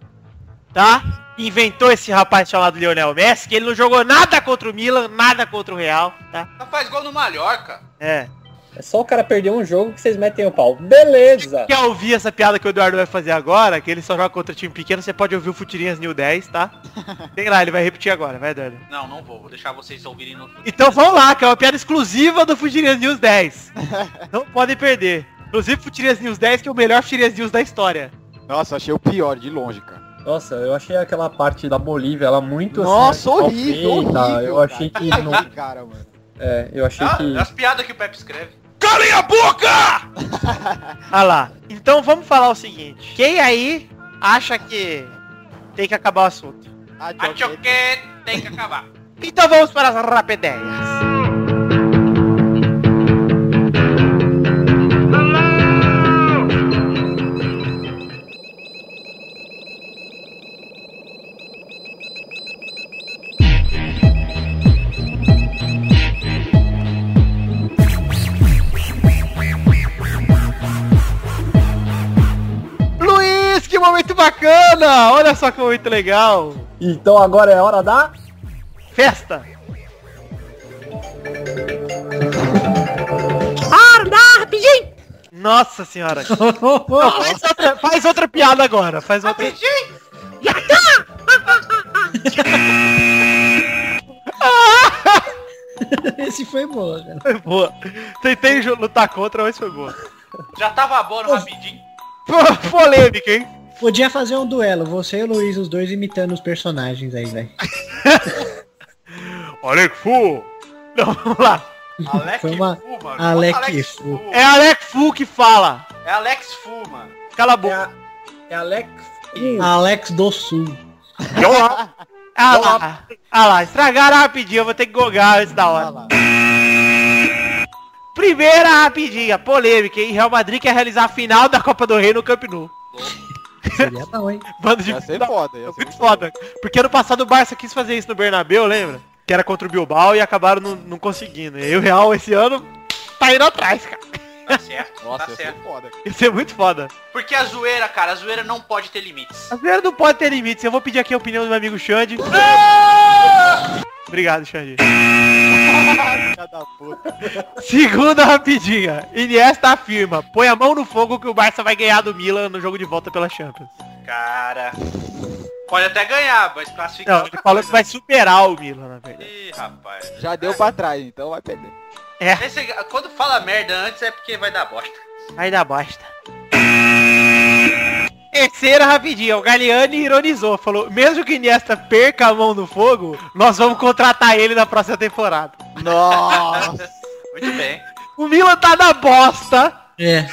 [SPEAKER 3] tá? Que inventou esse rapaz chamado Lionel Messi, que ele não jogou nada contra o Milan, nada contra o Real, tá?
[SPEAKER 7] Só faz gol no Mallorca.
[SPEAKER 3] É.
[SPEAKER 9] É só o cara perder um jogo que vocês metem o pau. Beleza!
[SPEAKER 3] Quer ouvir essa piada que o Eduardo vai fazer agora, que ele só joga contra time pequeno, você pode ouvir o Futirinhas New 10, tá? [laughs] Tem lá, ele vai repetir agora, vai, Eduardo.
[SPEAKER 7] Não, não vou. Vou deixar vocês ouvirem no
[SPEAKER 3] Então vamos lá, que é uma piada exclusiva do Futirinhas News 10. [laughs] Não podem perder. Inclusive Futirinhas News 10, que é o melhor Futirinhas News da história.
[SPEAKER 4] Nossa, achei o pior de longe, cara.
[SPEAKER 9] Nossa, eu achei aquela parte da Bolívia, ela muito
[SPEAKER 4] Nossa,
[SPEAKER 9] assim,
[SPEAKER 4] horrível, horrível,
[SPEAKER 9] Eu achei
[SPEAKER 4] cara.
[SPEAKER 9] que não.
[SPEAKER 4] Cara, mano.
[SPEAKER 9] É, eu achei
[SPEAKER 7] Ah,
[SPEAKER 9] que.
[SPEAKER 7] as piadas que o Pepe escreve.
[SPEAKER 10] Calem a boca! [laughs]
[SPEAKER 3] Ah lá. Então vamos falar o seguinte. Quem aí acha que tem que acabar o assunto?
[SPEAKER 7] Achoque tem que acabar.
[SPEAKER 3] Então vamos para as rapideias. Momento bacana! Olha só que momento legal.
[SPEAKER 9] Então agora é hora da.
[SPEAKER 3] Festa. Nossa senhora. [laughs] Não, faz, outra, faz outra piada agora. Faz outra. [laughs]
[SPEAKER 6] Esse foi boa, cara.
[SPEAKER 3] Foi boa. Tentei lutar contra, mas foi boa.
[SPEAKER 7] Já tava bom no rapidinho.
[SPEAKER 3] Polêmica, hein?
[SPEAKER 6] Podia fazer um duelo, você e o Luiz, os dois imitando os personagens aí, velho. [laughs]
[SPEAKER 3] Olha que fu. Não, vamos lá.
[SPEAKER 7] Alex
[SPEAKER 6] Foi uma
[SPEAKER 7] Fu, mano.
[SPEAKER 6] Alec
[SPEAKER 7] Alex
[SPEAKER 6] Fu.
[SPEAKER 7] Fu.
[SPEAKER 3] É Alec Fu que fala.
[SPEAKER 7] É Alex Fu, mano.
[SPEAKER 3] Cala a
[SPEAKER 9] É,
[SPEAKER 3] boca.
[SPEAKER 9] a, é Alex.
[SPEAKER 6] Alex do Sul. [laughs]
[SPEAKER 3] Ah lá, ah lá, estragaram rapidinho, eu vou ter que gogar antes da hora. Primeira rapidinha, polêmica, hein? Real Madrid quer realizar a final da Copa do Rei no Camp Nou.
[SPEAKER 6] Seria [laughs] bom, hein?
[SPEAKER 3] Bando de
[SPEAKER 4] Ia ser foda, ia ser
[SPEAKER 3] muito foda. Porque ano passado o Barça quis fazer isso no Bernabéu, lembra? Que era contra o Bilbao e acabaram não, não conseguindo. E aí o Real esse ano tá indo atrás, cara.
[SPEAKER 7] Tá certo,
[SPEAKER 4] Nossa,
[SPEAKER 7] tá
[SPEAKER 4] ia ser
[SPEAKER 7] certo.
[SPEAKER 4] foda.
[SPEAKER 3] Ia ser muito foda.
[SPEAKER 7] Porque a zoeira, cara, a zoeira não pode ter limites.
[SPEAKER 3] A zoeira não pode ter limites. Eu vou pedir aqui a opinião do meu amigo Xande. Obrigado, Xande. Segunda rapidinha. Iniesta afirma, põe a mão no fogo que o Barça vai ganhar do Milan no jogo de volta pela Champions.
[SPEAKER 7] Cara. Pode até ganhar, mas classificar.
[SPEAKER 3] Não, ele falou
[SPEAKER 7] coisa.
[SPEAKER 3] que vai superar o Milan, na verdade.
[SPEAKER 7] Ih, rapaz.
[SPEAKER 4] Já deu pra trás, então vai perder.
[SPEAKER 3] É,
[SPEAKER 7] Esse- quando fala merda antes é porque vai dar bosta.
[SPEAKER 3] vai dar bosta. Terceira rapidinha, o Galeani ironizou, falou, mesmo que Iniesta perca a mão no fogo, nós vamos contratar ele na próxima temporada.
[SPEAKER 4] Nossa. [laughs]
[SPEAKER 7] Muito bem.
[SPEAKER 3] O Milan tá na bosta,
[SPEAKER 6] É.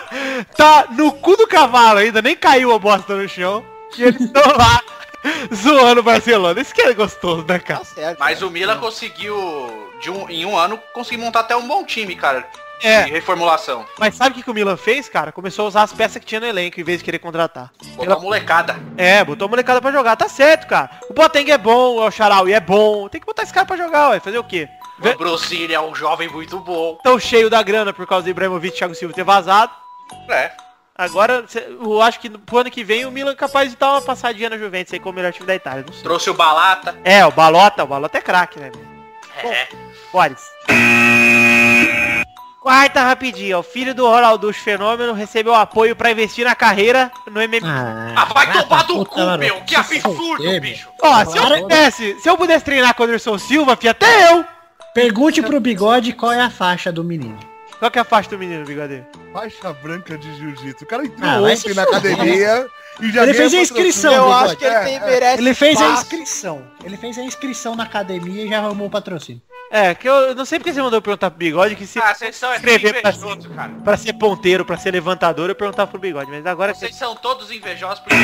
[SPEAKER 6] [laughs]
[SPEAKER 3] tá no cu do cavalo ainda, nem caiu a bosta no chão. E eles estão lá [laughs] zoando o Barcelona. Isso que é gostoso, né, cara?
[SPEAKER 4] Tá certo.
[SPEAKER 7] Mas
[SPEAKER 4] cara.
[SPEAKER 7] o Milan conseguiu, de um, em um ano, conseguir montar até um bom time, cara.
[SPEAKER 3] É.
[SPEAKER 7] De reformulação.
[SPEAKER 3] Mas sabe o que, que o Milan fez, cara? Começou a usar as peças que tinha no elenco, em vez de querer contratar.
[SPEAKER 7] Botou a molecada.
[SPEAKER 3] É, botou a molecada pra jogar, tá certo, cara. O Boateng é bom, o Charaui é bom. Tem que botar esse cara pra jogar, ué. Fazer o quê?
[SPEAKER 7] O Ambrosini é um jovem muito bom.
[SPEAKER 3] Tão cheio da grana por causa do Ibrahimovic e Thiago Silva ter vazado.
[SPEAKER 7] É.
[SPEAKER 3] Agora, eu acho que pro ano que vem o Milan é capaz de dar uma passadinha na Juventus aí como o melhor time da Itália.
[SPEAKER 7] Trouxe o Balata.
[SPEAKER 3] É, o Balota, o Balota é craque, né, velho?
[SPEAKER 7] É.
[SPEAKER 3] Boris. Quarta rapidinha, o filho do Ronalducho Fenômeno recebeu apoio pra investir na carreira no MMA.
[SPEAKER 7] Ah, vai
[SPEAKER 6] vai
[SPEAKER 7] tomar do cu,
[SPEAKER 6] mano.
[SPEAKER 7] meu. Que absurdo, bicho.
[SPEAKER 3] Ó, se eu pudesse, se eu pudesse treinar com o Anderson Silva, fi, até eu.
[SPEAKER 6] Pergunte pro bigode qual é a faixa do menino.
[SPEAKER 3] Qual que é a faixa do menino, bigode?
[SPEAKER 5] Faixa branca de jiu-jitsu. O cara entrou
[SPEAKER 6] Ah, vai
[SPEAKER 5] ontem na academia
[SPEAKER 6] Ele fez a inscrição,
[SPEAKER 4] Eu
[SPEAKER 6] bigode.
[SPEAKER 4] acho que ele
[SPEAKER 5] É,
[SPEAKER 4] tem,
[SPEAKER 5] é.
[SPEAKER 4] merece
[SPEAKER 6] Ele fez a inscrição. Ele fez a inscrição na academia e já arrumou o patrocínio.
[SPEAKER 3] É, que eu não sei porque você mandou perguntar pro bigode que se
[SPEAKER 7] Ah, vocês são é
[SPEAKER 3] escrever pra,
[SPEAKER 7] invejoso, cara.
[SPEAKER 3] pra ser ponteiro, pra ser levantador, eu perguntava pro bigode, mas agora que
[SPEAKER 7] Vocês são todos invejosos porque...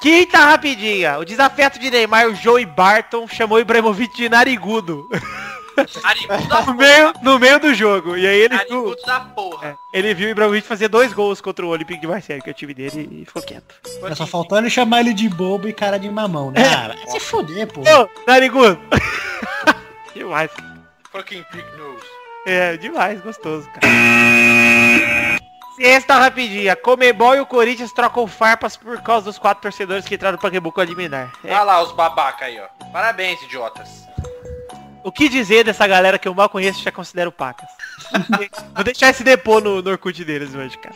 [SPEAKER 3] Quinta rapidinha. O desafeto de Neymar, o Joey Barton, chamou o Ibrahimovic de narigudo. [laughs]
[SPEAKER 7] Narigudo da
[SPEAKER 3] no, meio, no meio do jogo. E aí ele viu,
[SPEAKER 7] da porra.
[SPEAKER 3] é, ele viu o Ibrahimovic fazer dois gols contra o Olympique de Marseille, que é o time dele, e ficou quieto.
[SPEAKER 6] Tá só faltando chamar ele de bobo e cara de mamão, né? Ah, vai se fuder, pô.
[SPEAKER 3] Ô, narigudo! [laughs] demais.
[SPEAKER 7] Fucking big nose.
[SPEAKER 3] É, demais, gostoso, cara. Sexta rapidinha. Comebol e o Corinthians trocam farpas por causa dos quatro torcedores que entraram no Pacaembu com a liminar. É,
[SPEAKER 7] Olha lá os babaca aí, ó. Parabéns, idiotas.
[SPEAKER 3] O que dizer dessa galera que eu mal conheço e já considero pacas? Vou deixar esse depô no, no Orkut deles hoje, cara.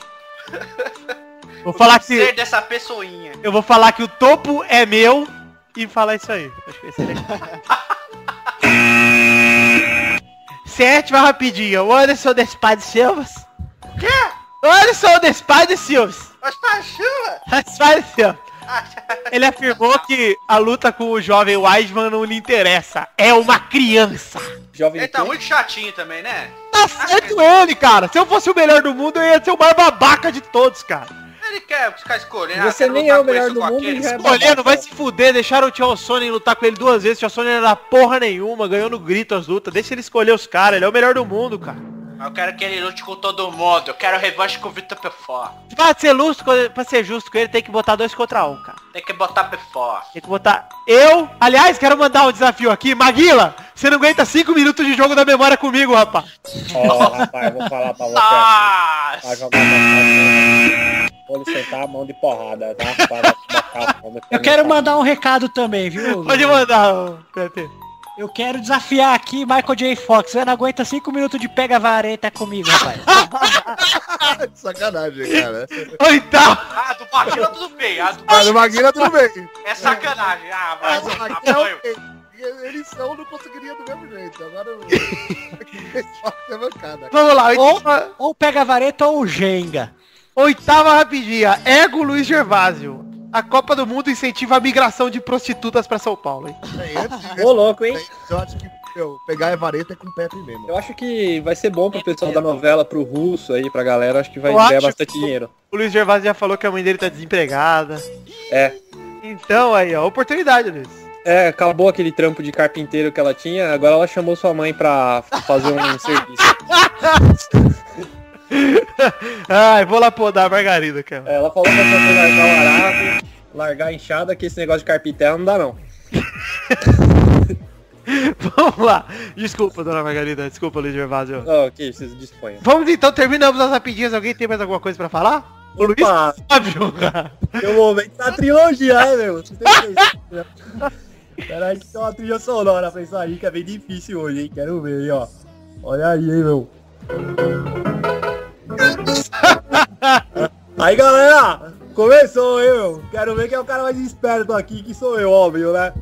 [SPEAKER 3] Vou falar
[SPEAKER 7] Ser
[SPEAKER 3] que.
[SPEAKER 7] dessa pessoinha.
[SPEAKER 3] Eu vou falar que o topo é meu e falar isso aí. Acho que vai ser legal. Sétima rapidinha. O Anderson Despade Silvas.
[SPEAKER 7] Quê?
[SPEAKER 3] O Anderson Despade Silvas.
[SPEAKER 7] Mas tá chuva?
[SPEAKER 3] Despade Silvas. Ele afirmou que a luta com o jovem Weisman não lhe interessa. É uma criança.
[SPEAKER 9] Jovem
[SPEAKER 7] Ele tá muito chatinho também, né?
[SPEAKER 3] Tá certo ele, cara. Se eu fosse o melhor do mundo, eu ia ser o mais babaca de todos, cara.
[SPEAKER 7] Ele quer ficar escolhendo.
[SPEAKER 9] Você
[SPEAKER 7] quero
[SPEAKER 9] nem
[SPEAKER 7] lutar
[SPEAKER 9] é o
[SPEAKER 7] com
[SPEAKER 9] melhor do
[SPEAKER 7] ou com
[SPEAKER 9] mundo é
[SPEAKER 3] Escolhendo, vai se fuder, deixaram o Tio Sonnen lutar com ele duas vezes, o Tio Sonnen não era porra nenhuma, ganhou no grito as lutas, deixa ele escolher os caras, ele é o melhor do mundo, cara.
[SPEAKER 7] Eu quero que ele lute com todo mundo. Eu quero revanche com o Vitor Pefor.
[SPEAKER 3] Pra ser justo, com- pra ser justo com ele, tem que botar dois contra um, cara.
[SPEAKER 7] Tem que botar Pefor.
[SPEAKER 3] Tem que botar eu, aliás, quero mandar um desafio aqui, Maguila, você não aguenta cinco minutos de jogo da memória comigo, rapaz.
[SPEAKER 9] Ó, rapaz, eu vou falar pra você
[SPEAKER 7] Ah!
[SPEAKER 9] aqui. Vai jogar pra Vou lhe sentar a mão de porrada, tá? Para.
[SPEAKER 6] Eu quero mandar um recado também, viu?
[SPEAKER 3] Pode mandar, Pepe.
[SPEAKER 6] Eu quero desafiar aqui Michael J. Fox. Você não aguenta 5 minutos de pega vareta comigo, rapaz. [laughs]
[SPEAKER 5] Sacanagem, cara.
[SPEAKER 3] Oitavo.
[SPEAKER 7] Ah, do Maguila tudo bem. A do
[SPEAKER 5] Ah, no Maguila tudo bem.
[SPEAKER 7] É sacanagem. Ah, vai.
[SPEAKER 5] Mas o
[SPEAKER 7] Ah,
[SPEAKER 5] é Eles são, não conseguiria do mesmo jeito. Agora [laughs] o é mancada.
[SPEAKER 3] Vamos lá,
[SPEAKER 6] ou,
[SPEAKER 3] oitava,
[SPEAKER 6] ou pega vareta ou Jenga.
[SPEAKER 3] oitava rapidinha, Ego Luiz Gervásio. A Copa do Mundo incentiva a migração de prostitutas pra São Paulo, hein?
[SPEAKER 5] De [laughs]
[SPEAKER 9] Ô, louco, hein?
[SPEAKER 5] eu acho que meu, pegar a vareta é com o Pepe mesmo.
[SPEAKER 9] Eu acho que vai ser bom pro pessoal da novela, pro russo aí, pra galera. Acho que vai
[SPEAKER 3] Eu
[SPEAKER 9] ganhar bastante
[SPEAKER 3] que-
[SPEAKER 9] dinheiro.
[SPEAKER 3] O Luiz Gervásio já falou que a mãe dele tá desempregada.
[SPEAKER 9] É.
[SPEAKER 3] Então aí, ó, oportunidade, Luiz.
[SPEAKER 9] É, acabou aquele trampo de carpinteiro que ela tinha, agora ela chamou sua mãe pra fazer um [laughs] serviço. [laughs] [laughs]
[SPEAKER 3] Ai, vou lá podar a margarida, cara.
[SPEAKER 9] É, Ela falou pra sua mãe largar o arapo, largar a enxada, que esse negócio de carpinteiro não dá não. [laughs]
[SPEAKER 3] Vamos lá. Desculpa, dona Margarida. Desculpa, Luiz Gervásio.
[SPEAKER 9] Oh, que vocês disponham.
[SPEAKER 3] Vamos então, terminamos as rapidinhas. Alguém tem mais alguma coisa pra falar? O Luiz Fábio.
[SPEAKER 9] um momento da trilogia, né, meu? Você tem que tem uma trilha sonora pra isso aí, que é bem difícil hoje, hein? Quero ver, hein, ó. Olha aí, hein, meu. [laughs] Aí, galera, começou, hein? Quero ver quem é o cara mais esperto aqui, que sou eu, óbvio, né?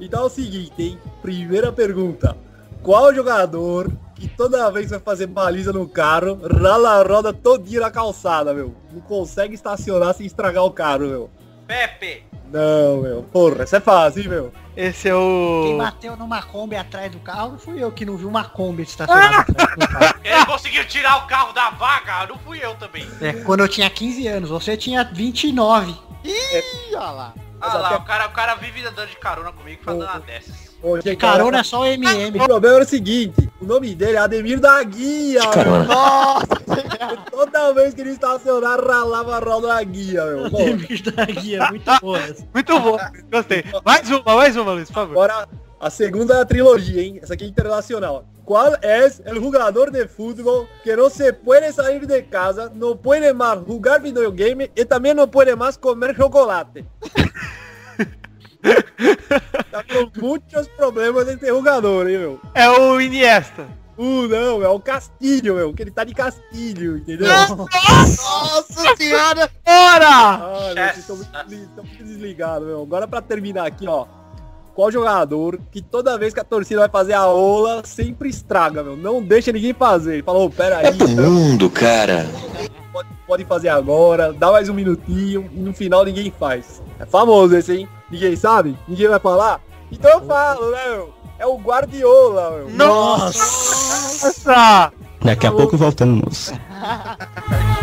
[SPEAKER 9] Então é o seguinte, hein? Primeira pergunta. Qual jogador que toda vez vai fazer baliza no carro, rala a roda todinha na calçada, meu? Não consegue estacionar sem estragar o carro, meu.
[SPEAKER 7] Pepe.
[SPEAKER 9] Não, meu. Porra, essa é fácil, hein, meu?
[SPEAKER 3] Esse é
[SPEAKER 6] Quem
[SPEAKER 3] o...
[SPEAKER 6] bateu numa Kombi atrás do carro fui eu que não vi uma Kombi estacionada atrás do carro. [laughs]
[SPEAKER 7] Ele conseguiu tirar o carro da vaga, não fui eu também.
[SPEAKER 6] É, quando eu tinha 15 anos, você tinha 29.
[SPEAKER 4] Ih, olha lá.
[SPEAKER 7] Ah lá, o cara, o cara vive andando de carona comigo fazendo uma dessas.
[SPEAKER 9] Hoje,
[SPEAKER 6] Carona é só o MM.
[SPEAKER 9] O problema era o seguinte, o nome dele é Ademir da Guia, meu.
[SPEAKER 4] Nossa, [laughs]
[SPEAKER 9] Toda vez que ele estacionar, ralava a roda da guia, meu.
[SPEAKER 6] Ademir da Guia, muito boa. [laughs] essa.
[SPEAKER 3] Muito bom. Gostei. Mais uma, mais uma, Luiz, por favor.
[SPEAKER 9] agora a segunda é a trilogia, hein? Essa aqui é internacional. Qual é o jogador de futebol que não se pode sair de casa, não pode mais jogar videogame e também não pode mais comer chocolate? [laughs] tá com muitos problemas esse jogador, hein, meu?
[SPEAKER 3] É o Iniesta.
[SPEAKER 9] Uh, não, é o Castilho, meu, que ele tá de Castilho, entendeu?
[SPEAKER 5] Nossa senhora!
[SPEAKER 3] Bora!
[SPEAKER 9] Ah, muito, desligados, meu. Agora pra terminar aqui, ó. Qual jogador que toda vez que a torcida vai fazer a ola, sempre estraga, meu? Não deixa ninguém fazer. Ele falou, pera aí, então,
[SPEAKER 10] mundo, cara.
[SPEAKER 9] pode, pode fazer agora, dá mais um minutinho e no final ninguém faz. É famoso esse, hein? Ninguém sabe? Ninguém vai falar? Então eu falo, né, meu? É o Guardiola, meu.
[SPEAKER 3] Nossa!
[SPEAKER 10] Daqui a pouco voltamos. [laughs]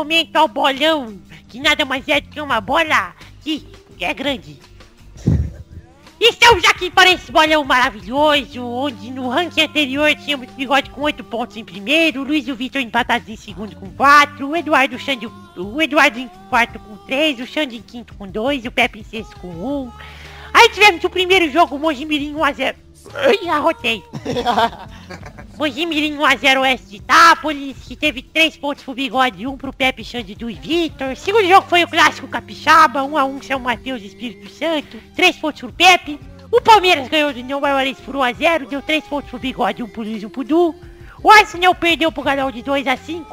[SPEAKER 11] momento ao bolão, que nada mais é do que uma bola que é grande. Estamos aqui para esse bolão maravilhoso, onde no ranking anterior tínhamos o Bigode com 8 pontos em primeiro, o Luiz e o Vitor empatados em segundo com 4, o Eduardo, o, Xande, o Eduardo em quarto com 3, o Xande em quinto com 2, o Pepe em sexto com 1. Aí tivemos o primeiro jogo, Mojimirim 1x0. Ai, arrotei. [laughs] Mojimirim 1x0 Oeste de Itápolis, que teve 3 pontos pro Bigode, 1 pro Pepe, Xande, e Vitor. Segundo jogo foi o clássico Capixaba, 1x1 São Mateus e Espírito Santo, 3 pontos pro Pepe. O Palmeiras ganhou do União Baiarense por 1x0, deu 3 pontos pro Bigode, 1 pro Luiz e 1 pro Du. O Arsenal perdeu pro Gadal de 2x5.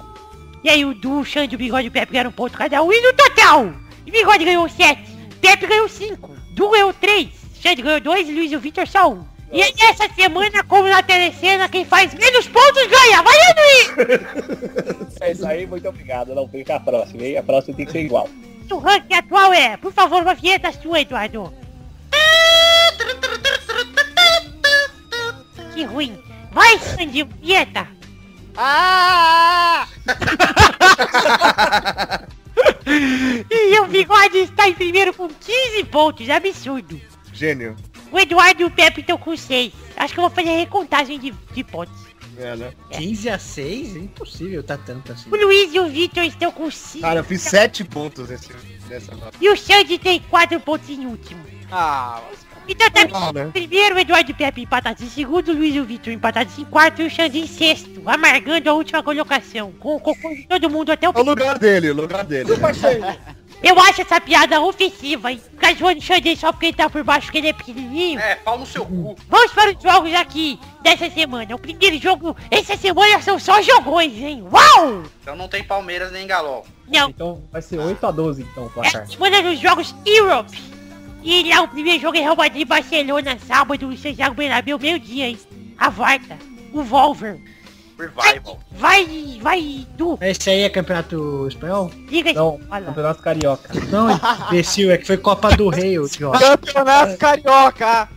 [SPEAKER 11] E aí o Du, o Xande, o Bigode e o Pepe ganharam um ponto cada um. E no total, o Bigode ganhou 7, Pepe ganhou 5, Du ganhou 3, Xande ganhou 2 e Luiz e o Vitor só 1. E aí nessa semana, como na telecena, quem faz menos pontos ganha. Vai, Luiz! [laughs]
[SPEAKER 9] É isso aí, muito obrigado. Não perca a próxima, hein? A próxima tem que ser igual.
[SPEAKER 11] O ranking atual é, por favor, uma vinheta sua, Eduardo. Que ruim. Vai, Sandy, vinheta.
[SPEAKER 4] Ah! [laughs]
[SPEAKER 11] E o Bigode está em primeiro com 15 pontos, absurdo.
[SPEAKER 5] Gênio.
[SPEAKER 11] O Eduardo e o Pepe estão com 6. Acho que eu vou fazer a recontagem de, de pontos.
[SPEAKER 5] É, né?
[SPEAKER 6] 15 a 6? É impossível tá tanto assim.
[SPEAKER 11] O Luiz e o Vitor estão com 5.
[SPEAKER 5] Cara, eu fiz sete pontos nesse, nessa nota.
[SPEAKER 11] E o Xande tem 4 pontos em último.
[SPEAKER 4] Ah,
[SPEAKER 11] Então tá
[SPEAKER 5] Não, né?
[SPEAKER 11] primeiro, o Eduardo e o Pepe empatados em segundo, o Luiz e o Vitor empatados em quarto e o Xande em sexto, amargando a última colocação, com o cocô de todo mundo até o
[SPEAKER 5] É o lugar dele, o lugar dele.
[SPEAKER 11] Eu acho essa piada ofensiva, hein? Ficar zoando o Xandê só porque ele tá por baixo que ele é pequenininho.
[SPEAKER 7] É, pau no seu cu.
[SPEAKER 11] Vamos para os jogos aqui dessa semana. O primeiro jogo, essa semana são só jogões, hein? Uau!
[SPEAKER 7] Então não tem Palmeiras nem Galol.
[SPEAKER 11] Não,
[SPEAKER 9] Então vai ser 8 a 12 então, o
[SPEAKER 11] é
[SPEAKER 9] placar.
[SPEAKER 11] a semana dos jogos Europe. E lá o primeiro jogo é Real Madrid e Barcelona, sábado, em Santiago Bernabéu, meio-dia, hein? A Varta, o Volver.
[SPEAKER 7] Revival.
[SPEAKER 11] Vai, vai, Du,
[SPEAKER 6] Esse aí é campeonato espanhol?
[SPEAKER 11] liga
[SPEAKER 9] Não,
[SPEAKER 11] Olha.
[SPEAKER 9] Campeonato Carioca.
[SPEAKER 6] Não, imbecil, é que foi Copa do Rei, o idiota.
[SPEAKER 4] Campeonato Carioca.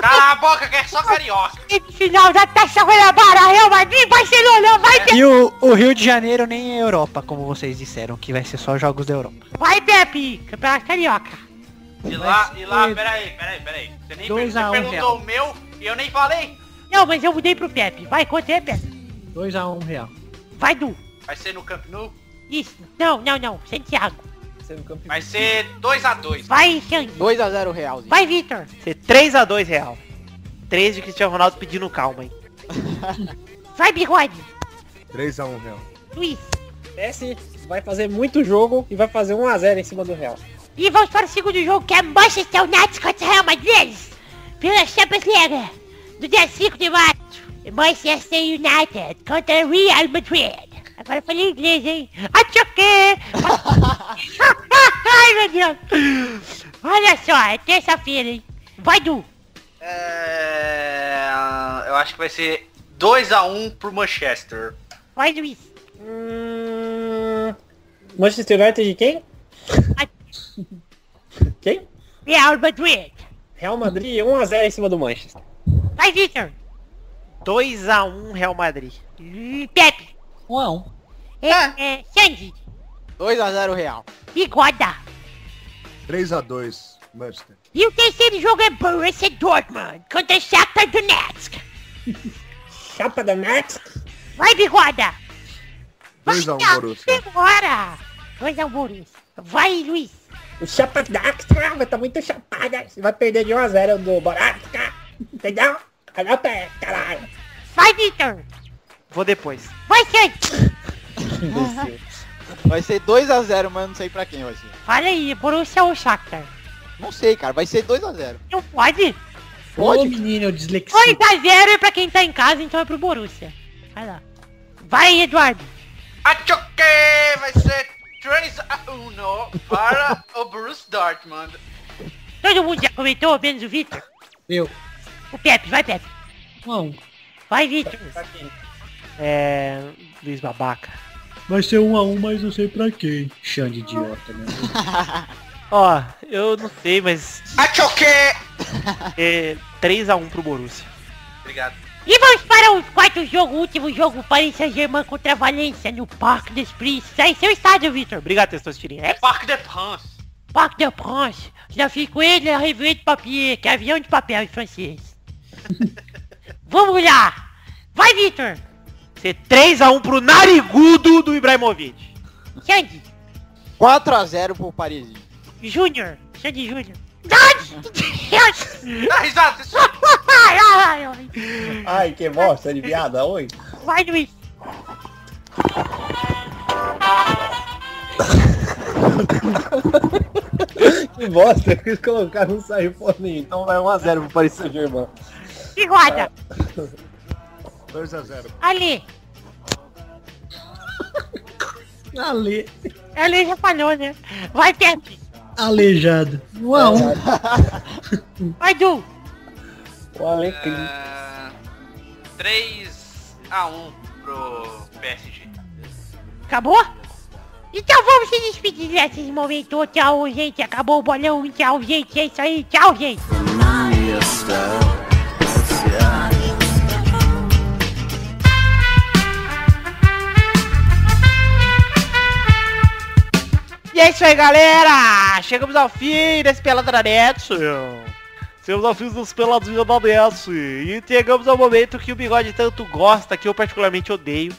[SPEAKER 7] Cala a boca que é só carioca.
[SPEAKER 11] Final da Taça Guanabara, Real Madrid, Barcelona, vai, Pepe!
[SPEAKER 12] E o, o Rio de Janeiro nem é Europa, como vocês disseram, que vai ser só jogos da Europa.
[SPEAKER 11] Vai, Pepe! Campeonato Carioca.
[SPEAKER 7] E lá, e lá, peraí, peraí, peraí. Você nem
[SPEAKER 6] Dois
[SPEAKER 7] você
[SPEAKER 6] a um,
[SPEAKER 7] perguntou
[SPEAKER 6] Real.
[SPEAKER 7] o meu e eu nem falei.
[SPEAKER 11] Não, mas eu mudei pro Pepe. Vai, quanto é, Pepe?
[SPEAKER 6] 2x1 real.
[SPEAKER 11] Vai, Du.
[SPEAKER 7] Vai ser no Camp Nou?
[SPEAKER 11] Isso. Não, não, não. Santiago.
[SPEAKER 7] Vai ser 2x2.
[SPEAKER 11] Vai, Xande.
[SPEAKER 4] 2x0 Real.
[SPEAKER 11] Vai, Vitor.
[SPEAKER 3] Ser 3x2 real. 3 de Cristiano Ronaldo pedindo calma, hein? [laughs]
[SPEAKER 11] Vai, Bigode.
[SPEAKER 5] 3x1 real.
[SPEAKER 11] Luiz.
[SPEAKER 1] Messi vai fazer muito jogo e vai fazer 1x0 em cima do Real.
[SPEAKER 11] E vamos para o segundo jogo, que é Manchester United contra Real Madrid. Pela Champions League. Do dia 5 de março. Manchester United contra Real Madrid. Agora eu falei inglês, hein? Achoque! [laughs] Ai, meu Deus. Olha só, é terça-feira, hein? Vai, Du.
[SPEAKER 7] É... Eu acho que vai ser 2x1 pro Manchester.
[SPEAKER 11] Vai, Luiz.
[SPEAKER 1] Hum... Manchester United de quem? [laughs] quem?
[SPEAKER 11] Real Madrid.
[SPEAKER 1] Real Madrid 1x0 em cima do Manchester.
[SPEAKER 11] Vai, Vitor.
[SPEAKER 3] 2x1 Real Madrid.
[SPEAKER 11] Pepe.
[SPEAKER 12] 1x1.
[SPEAKER 11] É, é, Sandy.
[SPEAKER 4] 2x0 Real.
[SPEAKER 11] Bigoda.
[SPEAKER 5] 3x2, Manchester.
[SPEAKER 11] E o terceiro jogo é Borussia Dortmund contra Shakhtar Donetsk.
[SPEAKER 1] Chapa da Max.
[SPEAKER 11] Vai, Bigoda.
[SPEAKER 5] 2x1
[SPEAKER 11] Vai,
[SPEAKER 5] Borussia.
[SPEAKER 11] Demora. 2x1 Borussia. Vai, Luiz.
[SPEAKER 1] O Chapa Daxtra vai tá muito chapada. Você vai perder de 1x0 do Boratka. Entendeu? Olha pé, caralho.
[SPEAKER 11] Vai, Vitor.
[SPEAKER 3] Vou depois.
[SPEAKER 11] Vai, Sandy. [laughs]
[SPEAKER 4] Vai ser 2x0, mas não sei pra quem vai ser.
[SPEAKER 11] Fala aí, Borussia ou Shakhtar?
[SPEAKER 4] Não sei, cara. Vai ser 2x0.
[SPEAKER 11] Não pode?
[SPEAKER 6] Ô
[SPEAKER 4] Pode?
[SPEAKER 6] menino, dislexia.
[SPEAKER 11] 2x0 é pra quem tá em casa, então é pro Borussia. Vai lá. Vai, Eduardo.
[SPEAKER 7] Achoque! Vai ser 3x1 para o Bruce Dortmund.
[SPEAKER 11] Todo mundo já comentou, menos o Vitor?
[SPEAKER 6] Eu.
[SPEAKER 11] O Pepe, vai, Pepe.
[SPEAKER 6] 1x1.
[SPEAKER 11] Vai, Vitor.
[SPEAKER 3] É... Luiz Babaca.
[SPEAKER 6] Vai ser 1x1, mas não sei pra quem. Xande idiota, né? [laughs]
[SPEAKER 3] Ó, eu não sei, mas...
[SPEAKER 7] Achoque!
[SPEAKER 3] É 3x1 pro Borussia.
[SPEAKER 7] Obrigado.
[SPEAKER 11] E vamos para o quarto jogo, o último jogo, Paris Saint-Germain contra a Valência no Parque des Princes. Aí seu estádio, Vitor.
[SPEAKER 3] Obrigado, Testostirinha.
[SPEAKER 7] É Parc de France.
[SPEAKER 11] Parc de France. Já fico ele a revue de papier, que é avião de papel em francês. [laughs] Vamos lá. Vai, Vitor.
[SPEAKER 3] Ser 3x1 pro narigudo do Ibrahimovic.
[SPEAKER 11] Sandy.
[SPEAKER 4] 4x0 pro Parisinho.
[SPEAKER 11] Júnior. Sandy Júnior. [laughs] Ai,
[SPEAKER 9] que bosta de piada, oi.
[SPEAKER 11] Vai, Luiz. [laughs]
[SPEAKER 9] Que bosta, eles colocaram um saiu por mim. Então vai 1x0 pro Paris Saint-Germain.
[SPEAKER 11] Bigode.
[SPEAKER 5] 2x0.
[SPEAKER 11] Ali.
[SPEAKER 6] Ale...
[SPEAKER 11] Ali já falou, né? Vai, Pepe.
[SPEAKER 6] Aleijado. 1x1. [laughs]
[SPEAKER 11] Vai, Du.
[SPEAKER 9] O Alecrim.
[SPEAKER 7] É... 3x1 pro PSG.
[SPEAKER 11] Acabou? Então vamos se despedir desse momento. Tchau, gente. Acabou o bolão. Tchau, gente. É isso aí. Tchau, gente.
[SPEAKER 3] E é isso aí, galera! Chegamos ao fim desse Peladranete. Chegamos ao fim dos Peladinhos da NET. E chegamos ao momento que o Bigode tanto gosta, que eu particularmente odeio.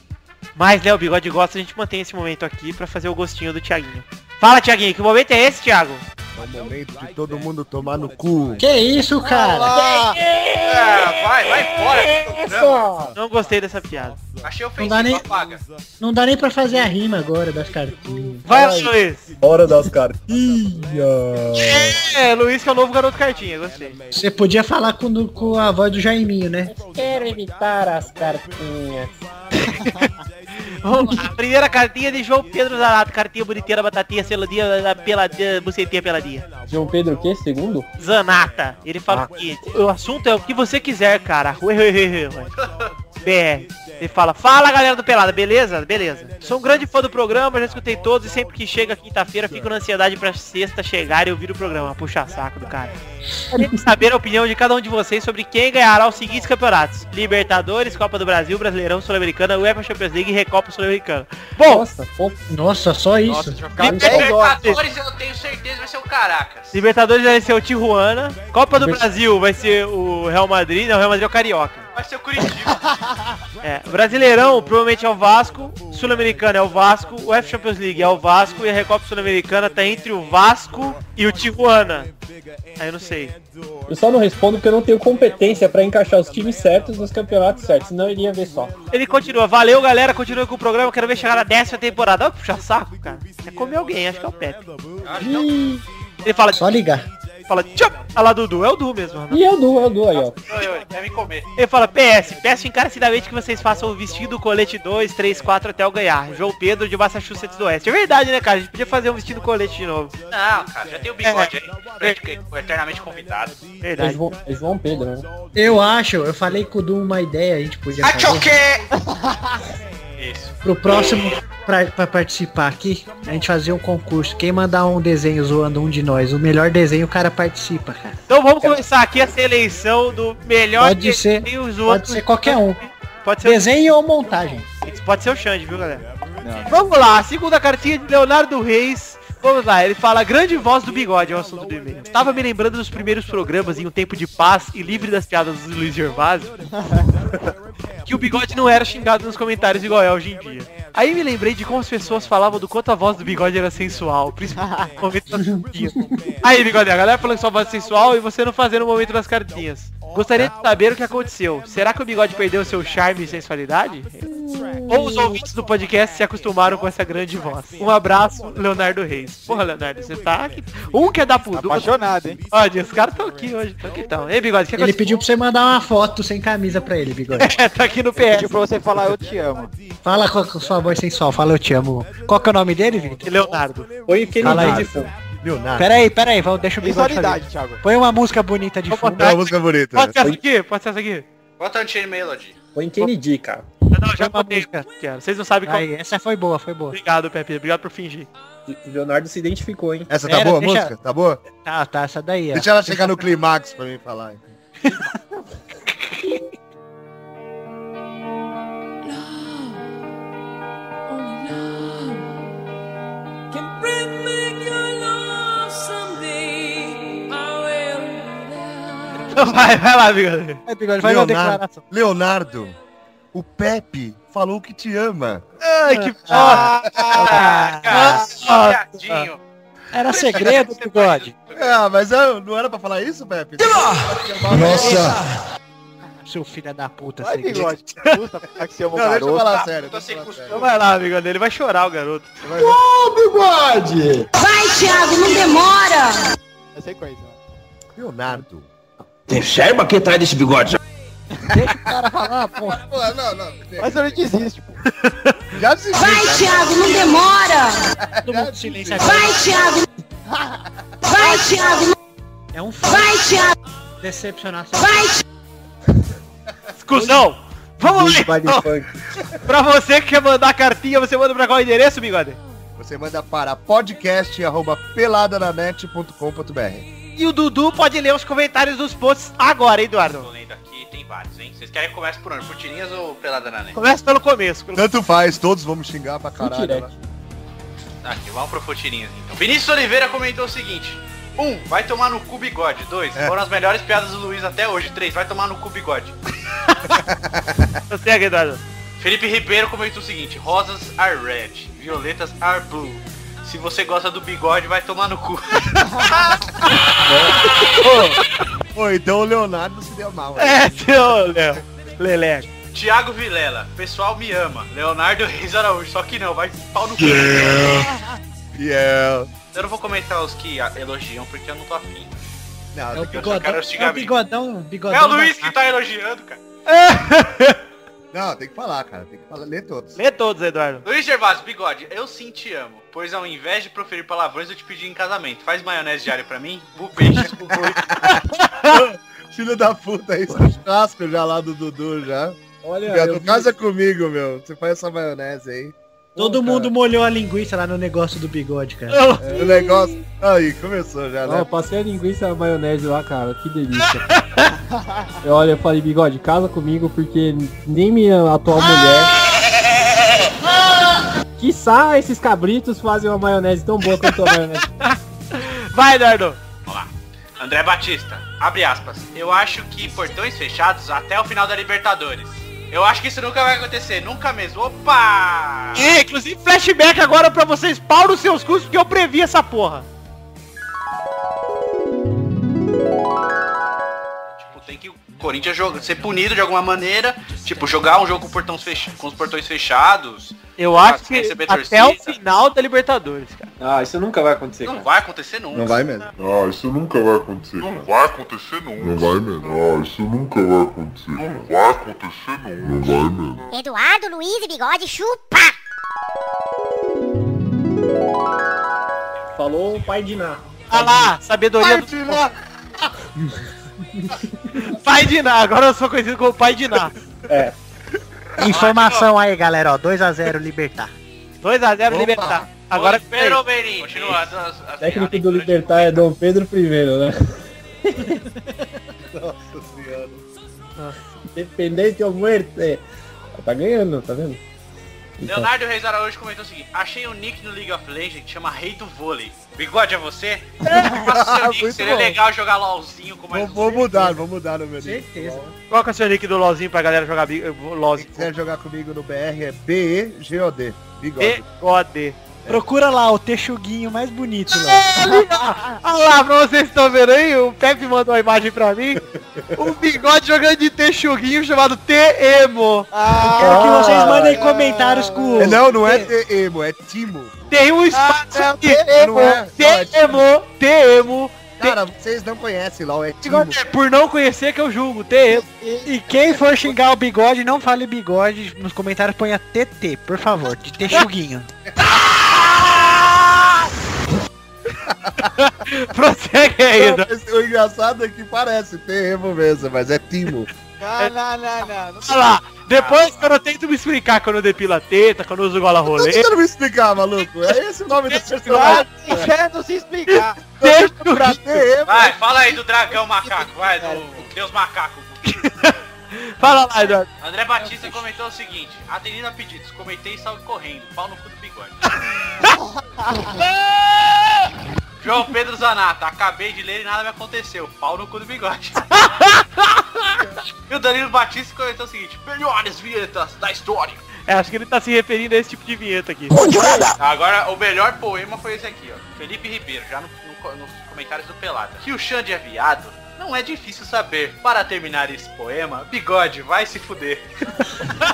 [SPEAKER 3] Mas, né, o Bigode gosta, a gente mantém esse momento aqui pra fazer o gostinho do Thiaguinho. Fala, Thiaguinho, que momento é esse, Thiago?
[SPEAKER 5] É o momento de todo mundo tomar no cu.
[SPEAKER 6] Que isso, cara?
[SPEAKER 7] É, vai, vai embora. desse programa.
[SPEAKER 3] Não gostei dessa piada.
[SPEAKER 7] Achei
[SPEAKER 6] Não dá nem-
[SPEAKER 7] ofensivo, apaga.
[SPEAKER 6] Não dá nem pra fazer a rima agora das cartinhas.
[SPEAKER 3] Vai,
[SPEAKER 9] Ai.
[SPEAKER 3] Luiz.
[SPEAKER 9] Hora das cartinhas.
[SPEAKER 3] É, Luiz que é o novo garoto cartinha, gostei.
[SPEAKER 6] Você podia falar com, com a voz do Jaiminho, né?
[SPEAKER 9] Quero evitar as cartinhas. [laughs]
[SPEAKER 3] Lá. Primeira cartinha de João Pedro Zanato. Cartinha bonitinha, batatinha, seludinha, da peladinha, bucetinha peladinha.
[SPEAKER 9] João Pedro o quê? Segundo?
[SPEAKER 3] Zanata. Ele fala o seguinte, o assunto é o que você quiser, cara. [laughs] Ui, ui, ui, ui. BR. Ele fala, fala galera do Pelada, beleza? Beleza. Sou um grande fã do programa, já escutei todos e sempre que chega quinta-feira fico na ansiedade pra sexta chegar e ouvir o programa. Puxa saco do cara. Queria saber a opinião de cada um de vocês sobre quem ganhará os seguintes campeonatos. Libertadores, Copa do Brasil, Brasileirão, Sul-Americana, UEFA Champions League e Recopa Sul-Americana. Bom,
[SPEAKER 9] Nossa,
[SPEAKER 6] Nossa, só isso.
[SPEAKER 4] Nossa, já ficaram 10 horas.
[SPEAKER 7] Libertadores eu tenho certeza vai ser o Caracas.
[SPEAKER 3] Libertadores vai ser o Tijuana. Copa do Brasil vai ser o Real Madrid. Não, o Real Madrid é o Carioca.
[SPEAKER 7] Vai ser o Curitiba. [laughs] [laughs]
[SPEAKER 3] É, Brasileirão provavelmente é o Vasco, Sul-Americano é o Vasco, o F Champions League é o Vasco e a Recopa Sul-Americana tá entre o Vasco e o Tijuana. Aí eu não sei.
[SPEAKER 9] eu só não respondo porque eu não tenho competência pra encaixar os times certos nos campeonatos certos, senão eu iria ver só.
[SPEAKER 3] Ele continua, valeu galera, continua com o programa, quero ver chegar na décima temporada. Ó, puxa saco, cara. É comer alguém, acho que é o Pepe. Ele fala,
[SPEAKER 6] Só ligar.
[SPEAKER 3] Fala, tchau, olha lá Dudu, é o Du mesmo.
[SPEAKER 9] E é o Du, é o Du aí, ó.
[SPEAKER 7] Oi, oi, quer me comer.
[SPEAKER 3] Ele fala, PS, peço encarecidamente que vocês façam o vestido colete 2, 3, 4 até eu ganhar. João Pedro de Massachusetts do Oeste. É verdade, né, cara? A gente podia fazer um vestido colete de novo.
[SPEAKER 7] Não, cara, já tem o bigode aí. Gente que- o eternamente convidado.
[SPEAKER 9] É
[SPEAKER 3] Verdade.
[SPEAKER 9] João, é João Pedro, né?
[SPEAKER 6] Eu acho, eu falei com o Du uma ideia, a gente podia fazer! [laughs]
[SPEAKER 7] Isso.
[SPEAKER 6] pro próximo pra, pra participar aqui, a gente fazer um concurso. Quem mandar um desenho zoando um de nós, o melhor desenho o cara participa, cara.
[SPEAKER 3] Então vamos começar aqui a seleção do melhor
[SPEAKER 6] Pode ser-
[SPEAKER 3] desenho, os
[SPEAKER 6] Pode
[SPEAKER 3] outros-
[SPEAKER 6] ser qualquer um.
[SPEAKER 3] Pode ser,
[SPEAKER 6] Desenho ou montagem.
[SPEAKER 3] pode ser o Xande, viu, galera? Vamos lá, a segunda cartinha de Leonardo Reis. Vamos lá, ele fala grande voz do bigode, é o assunto do e-mail. Estava me lembrando dos primeiros programas em um tempo de paz e livre das piadas do Luiz Gervásio. [laughs] que o bigode não era xingado nos comentários igual é hoje em dia. Aí me lembrei de como as pessoas falavam do quanto a voz do bigode era sensual, principalmente no [laughs] momento das cartinhas. Aí, bigode, a galera falando que sua voz é sensual e você não fazendo o momento das cartinhas. Gostaria de saber o que aconteceu. Será que o bigode perdeu seu charme e sensualidade? Ou os ouvintes do podcast se acostumaram com essa grande voz? Um abraço, Leonardo Reis. Porra, Leonardo, você tá aqui. Um que é da pudu.
[SPEAKER 4] Apaixonado, hein?
[SPEAKER 3] Olha, os caras estão aqui hoje. Tão aqui então. Ei, bigode, o que
[SPEAKER 6] Ele pediu pra você mandar uma foto sem camisa pra ele, bigode. [laughs]
[SPEAKER 3] É, tá aqui no PS.
[SPEAKER 4] Pediu pra você falar eu te amo.
[SPEAKER 6] Fala com a sua voz sensual, fala eu te amo. Qual que é o nome dele, Vitor?
[SPEAKER 3] Leonardo.
[SPEAKER 9] Põe aquele
[SPEAKER 6] Fala aí.
[SPEAKER 5] Leonardo.
[SPEAKER 6] Pera aí, pera aí, vamos, deixa o bigode fazer.
[SPEAKER 4] Visualidade, Thiago.
[SPEAKER 6] Põe uma música bonita de
[SPEAKER 3] Vamos
[SPEAKER 6] fundo.
[SPEAKER 5] É uma música bonita.
[SPEAKER 3] Pode ser essa aqui? Pode ser essa aqui?
[SPEAKER 7] Bota Unchained Melody.
[SPEAKER 9] Põe Kennedy, cara.
[SPEAKER 3] Não, já
[SPEAKER 6] Põe uma
[SPEAKER 3] botei.
[SPEAKER 6] música.
[SPEAKER 3] Quero. Vocês não sabem qual...
[SPEAKER 6] Aí, essa foi boa, foi boa.
[SPEAKER 3] Obrigado, Pepe. Obrigado por fingir.
[SPEAKER 9] Leonardo se identificou, hein?
[SPEAKER 5] Essa tá
[SPEAKER 6] Pera,
[SPEAKER 5] boa a
[SPEAKER 6] deixa-
[SPEAKER 5] música? Tá boa?
[SPEAKER 6] Tá, tá, essa daí, ó.
[SPEAKER 5] Deixa ela chegar no clímax pra mim falar. [laughs] [laughs]
[SPEAKER 3] Vai, vai lá, bigode.
[SPEAKER 6] É, bigode, uma
[SPEAKER 5] Leonardo,
[SPEAKER 6] declaração.
[SPEAKER 5] Leonardo, o Pepe falou que te ama.
[SPEAKER 3] Ai, que
[SPEAKER 6] Ah,
[SPEAKER 3] foda.
[SPEAKER 7] Piadinho.
[SPEAKER 6] Era segredo, bigode.
[SPEAKER 5] Ah, mas eu, não era pra falar isso, Pepe?
[SPEAKER 2] Nossa!
[SPEAKER 6] Seu filho da puta,
[SPEAKER 4] Vai, bigode. Custa falar que você ama o
[SPEAKER 5] Não, deixa eu falar sério.
[SPEAKER 3] Então vai lá, bigode. Ele vai chorar, o garoto.
[SPEAKER 2] Ô, bigode!
[SPEAKER 8] Vai, Thiago, não demora.
[SPEAKER 4] É sequência.
[SPEAKER 5] Leonardo.
[SPEAKER 2] Tem serba aqui atrás desse bigode.
[SPEAKER 6] Deixa o cara falar.
[SPEAKER 5] Pô, não, não.
[SPEAKER 4] Mas eu não desiste, pô.
[SPEAKER 5] Já desisti.
[SPEAKER 8] Vai, Thiago, não demora.
[SPEAKER 6] Todo mundo silêncio agora.
[SPEAKER 8] Vai, Thiago. Vai, Thiago.
[SPEAKER 6] É um
[SPEAKER 8] Vai, Thiago.
[SPEAKER 6] decepcionação.
[SPEAKER 8] Vai, [laughs]
[SPEAKER 3] Discussão. Vamos
[SPEAKER 9] baile
[SPEAKER 3] então. [laughs] Pra você que quer mandar cartinha, você manda pra qual endereço, bigode?
[SPEAKER 5] Você manda para podcast.peladananet.com.br
[SPEAKER 3] E o Dudu pode ler os comentários dos posts agora, hein, Eduardo?
[SPEAKER 7] Tô lendo aqui, tem vários, hein? Vocês querem que comece por onde? Por tirinhas ou pelada na net?
[SPEAKER 3] Começa pelo começo. pelo-
[SPEAKER 5] Tanto faz, todos vamos xingar pra caralho. Né?
[SPEAKER 7] Aqui, vamos pro Futirinhas então. Vinícius Oliveira comentou o seguinte. 1. Um, vai tomar no cu bigode. 2.
[SPEAKER 5] É.
[SPEAKER 7] Foram as melhores piadas do Luiz até hoje. 3. Vai tomar no cu bigode. [laughs] Felipe Ribeiro comentou o seguinte. Rosas are red. Violetas are blue. Se você gosta do bigode, vai tomar no cu. [laughs]
[SPEAKER 5] Pô, então o Leonardo não se deu mal.
[SPEAKER 3] É, seu Léo. Leleco.
[SPEAKER 7] Thiago Vilela, pessoal me ama. Leonardo Reis Araújo, só que não, vai pau no cu.
[SPEAKER 5] Yeah.
[SPEAKER 7] Eu não vou comentar os que elogiam porque eu não tô afim.
[SPEAKER 5] Não,
[SPEAKER 6] É o
[SPEAKER 5] tem que-
[SPEAKER 6] bigodão,
[SPEAKER 7] quero
[SPEAKER 6] é o bigodão, bigodão.
[SPEAKER 7] É o Luiz que tá elogiando, cara. [laughs]
[SPEAKER 5] não, tem que falar, cara. Tem que falar, ler todos.
[SPEAKER 3] Lê todos, Eduardo.
[SPEAKER 7] Luiz Gervásio, bigode, eu sim te amo. Pois ao invés de proferir palavrões, eu te pedi em casamento. Faz maionese diária pra mim? Vou beijar. [laughs]
[SPEAKER 5] Filho da puta, isso é churrasco já lá do Dudu já.
[SPEAKER 9] Olha, eu vi-
[SPEAKER 5] casa comigo, meu. Você faz essa maionese aí.
[SPEAKER 6] Todo
[SPEAKER 9] Pô,
[SPEAKER 6] mundo
[SPEAKER 9] cara.
[SPEAKER 6] molhou a linguiça lá no negócio do bigode, cara.
[SPEAKER 5] O negócio. Aí, começou já,
[SPEAKER 9] Não,
[SPEAKER 5] né?
[SPEAKER 9] eu passei a linguiça e a maionese lá, cara. Que delícia. eu, olha, eu falei, bigode, casa comigo porque nem minha atual mulher. Quiçá esses cabritos fazem uma maionese tão boa quanto a maionese. [laughs]
[SPEAKER 3] Vai, Eduardo.
[SPEAKER 7] André Batista, abre aspas. Eu acho que portões fechados até o final da Libertadores. Eu acho que isso nunca vai acontecer, nunca mesmo. Opa!
[SPEAKER 3] É, inclusive flashback agora pra vocês, pau nos seus custos, porque eu previ essa porra.
[SPEAKER 7] Tipo, tem que o Corinthians joga, ser punido de alguma maneira. Tipo, jogar um jogo com, portões fecha- com os portões fechados.
[SPEAKER 3] Eu acho que até o final da Libertadores, cara.
[SPEAKER 9] Ah, isso nunca vai acontecer,
[SPEAKER 7] Não vai acontecer nunca.
[SPEAKER 5] Não vai mesmo.
[SPEAKER 2] Ah, isso nunca vai acontecer. Não vai acontecer nunca. Não vai mesmo. Ah, isso nunca vai acontecer. Não vai acontecer nunca. Não vai mesmo.
[SPEAKER 8] Eduardo, Luiz e Bigode, chupa!
[SPEAKER 9] Falou o pai de Ná.
[SPEAKER 3] Ah lá, sabedoria do... [laughs] Pai de Ná, agora eu sou conhecido como Pai de Ná.
[SPEAKER 6] Informação aí, galera, ó. 2x0 Libertar.
[SPEAKER 3] 2x0 Libertar. Agora
[SPEAKER 7] Pedro as, as
[SPEAKER 9] técnico do Libertar é Dom Pedro I, né?
[SPEAKER 5] Nossa senhora.
[SPEAKER 9] Independente ou muerte. Tá ganhando, tá vendo? Então,
[SPEAKER 7] Leonardo Reis Araújo comentou o seguinte, achei um nick no League of Legends que chama Rei do Vôlei. Bigode é você? [laughs] Faça seu nick, seria
[SPEAKER 5] bom.
[SPEAKER 7] legal jogar LOLzinho com mais
[SPEAKER 5] Vou, vou mudar, vou mudar no meu nick.
[SPEAKER 6] Certeza.
[SPEAKER 3] Qual que é o seu nick do LOLzinho pra galera jogar bi- eh,
[SPEAKER 5] Quem
[SPEAKER 3] LOLzinho?
[SPEAKER 5] quiser jogar comigo no BR é B-E-G-O-D. Bigode.
[SPEAKER 3] B-O-D.
[SPEAKER 6] Procura lá o texuguinho mais bonito lá. [laughs]
[SPEAKER 3] Olha lá, pra vocês estão vendo aí, o Pepe mandou uma imagem pra mim. Um bigode jogando de texuguinho chamado T-Emo.
[SPEAKER 6] Quero que vocês mandem comentários com
[SPEAKER 5] É, Não, não é T-Emo, é Timo.
[SPEAKER 3] Tem um espaço aqui.
[SPEAKER 5] Não é,
[SPEAKER 3] T-Emo, T-Emo.
[SPEAKER 5] Cara, vocês não conhecem lá, é Timo.
[SPEAKER 3] É por não conhecer que eu julgo, T-Emo.
[SPEAKER 6] E, e quem for xingar o bigode, não fale bigode. Nos comentários ponha TT, por favor, de texuguinho. [laughs] [laughs]
[SPEAKER 3] Prossegue aí.
[SPEAKER 5] Não, O engraçado é que parece T-Emo mesmo, mas é Timo.
[SPEAKER 4] Não, [laughs] não, não, não. não
[SPEAKER 3] Olha lá, depois quando eu tento me explicar quando eu depilo a teta, quando eu uso gola rolê,
[SPEAKER 5] tentando me explicar, maluco. É esse o nome do personagem.
[SPEAKER 4] inferno se explicar. [laughs]
[SPEAKER 5] Pra T-Emo.
[SPEAKER 7] Vai, fala aí do dragão macaco, vai, do Deus macaco.
[SPEAKER 3] fala lá, Eduardo.
[SPEAKER 7] André Batista comentou o seguinte, atendendo a pedidos, comentei e salve correndo, pau no cu do bigode. João Pedro Zanata, acabei de ler e nada me aconteceu, pau no cu do bigode. [laughs] e o Danilo Batista comentou o seguinte, melhores vinhetas da história.
[SPEAKER 3] É, acho que ele tá se referindo a esse tipo de vinheta aqui.
[SPEAKER 7] Agora, o melhor poema foi esse aqui, ó. Felipe Ribeiro, já no- no- nos comentários do Pelada. Que o Xande é viado, não é difícil saber. Para terminar esse poema, bigode vai se fuder.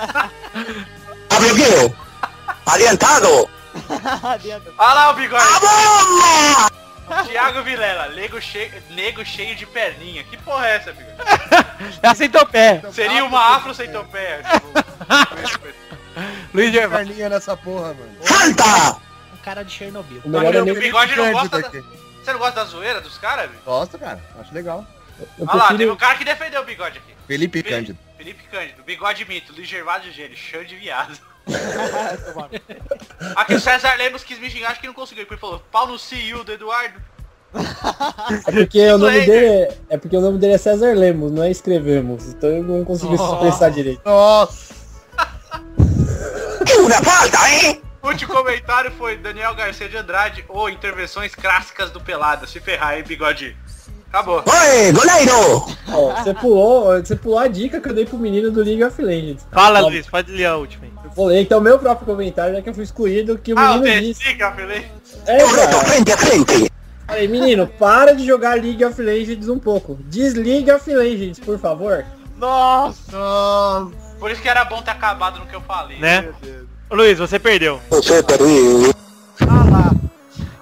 [SPEAKER 7] [laughs]
[SPEAKER 13] Amiguinho, [laughs] adiantado.
[SPEAKER 7] Olha lá o bigode. Tiago Vilela, nego cheio, nego cheio de perninha. Que porra é essa, bigode?
[SPEAKER 3] É a centopé.
[SPEAKER 7] Seria uma afro sem topé. Tipo,
[SPEAKER 3] Luiz Gervásio.
[SPEAKER 5] Perninha nessa porra, mano.
[SPEAKER 13] Canta.
[SPEAKER 6] Um cara de Chernobyl.
[SPEAKER 9] o melhor é
[SPEAKER 7] o
[SPEAKER 9] nem...
[SPEAKER 7] bigode não gosta da... Você não gosta da zoeira dos caras, velho?
[SPEAKER 5] Gosto, cara. Acho legal.
[SPEAKER 9] Eu
[SPEAKER 7] Olha lá, teve
[SPEAKER 9] prefiro...
[SPEAKER 7] um cara que defendeu o bigode aqui.
[SPEAKER 5] Felipe
[SPEAKER 7] Felipe-
[SPEAKER 5] Cândido.
[SPEAKER 7] Felipe Cândido, bigode mito, Luiz Gervásio Gênio, chão de viado. [laughs] Aqui o César Lemos quis me xingar, acho que não conseguiu, porque ele falou, pau no CEO do Eduardo.
[SPEAKER 9] É porque o nome dele é... é porque o nome dele é César Lemos, não é escrevemos. Então eu não consigo expressar direito.
[SPEAKER 5] Nossa. [laughs]
[SPEAKER 13] Una falta, hein?
[SPEAKER 7] O último comentário foi Daniel Garcia de Andrade, ou intervenções clássicas do Pelada. Se ferrar, hein, bigode. Acabou.
[SPEAKER 13] Oi, goleiro!
[SPEAKER 9] Ó, você pulou, você pulou a dica que eu dei pro menino do League of Legends.
[SPEAKER 3] Fala,
[SPEAKER 9] Ó,
[SPEAKER 3] Luiz, pode ler a última aí.
[SPEAKER 9] Eu falei, então meu próprio comentário, já que eu fui excluído, que o
[SPEAKER 7] Ah,
[SPEAKER 9] menino disse.
[SPEAKER 7] Que eu falei.
[SPEAKER 9] É, cara.
[SPEAKER 13] Frente a frente!
[SPEAKER 9] Falei, menino, para de jogar League of Legends um pouco. Desliga of Legends, por favor.
[SPEAKER 4] Nossa!
[SPEAKER 7] Por isso que era bom ter acabado no que eu falei.
[SPEAKER 3] Né? Ô, Luiz, você perdeu.
[SPEAKER 13] Você perdeu.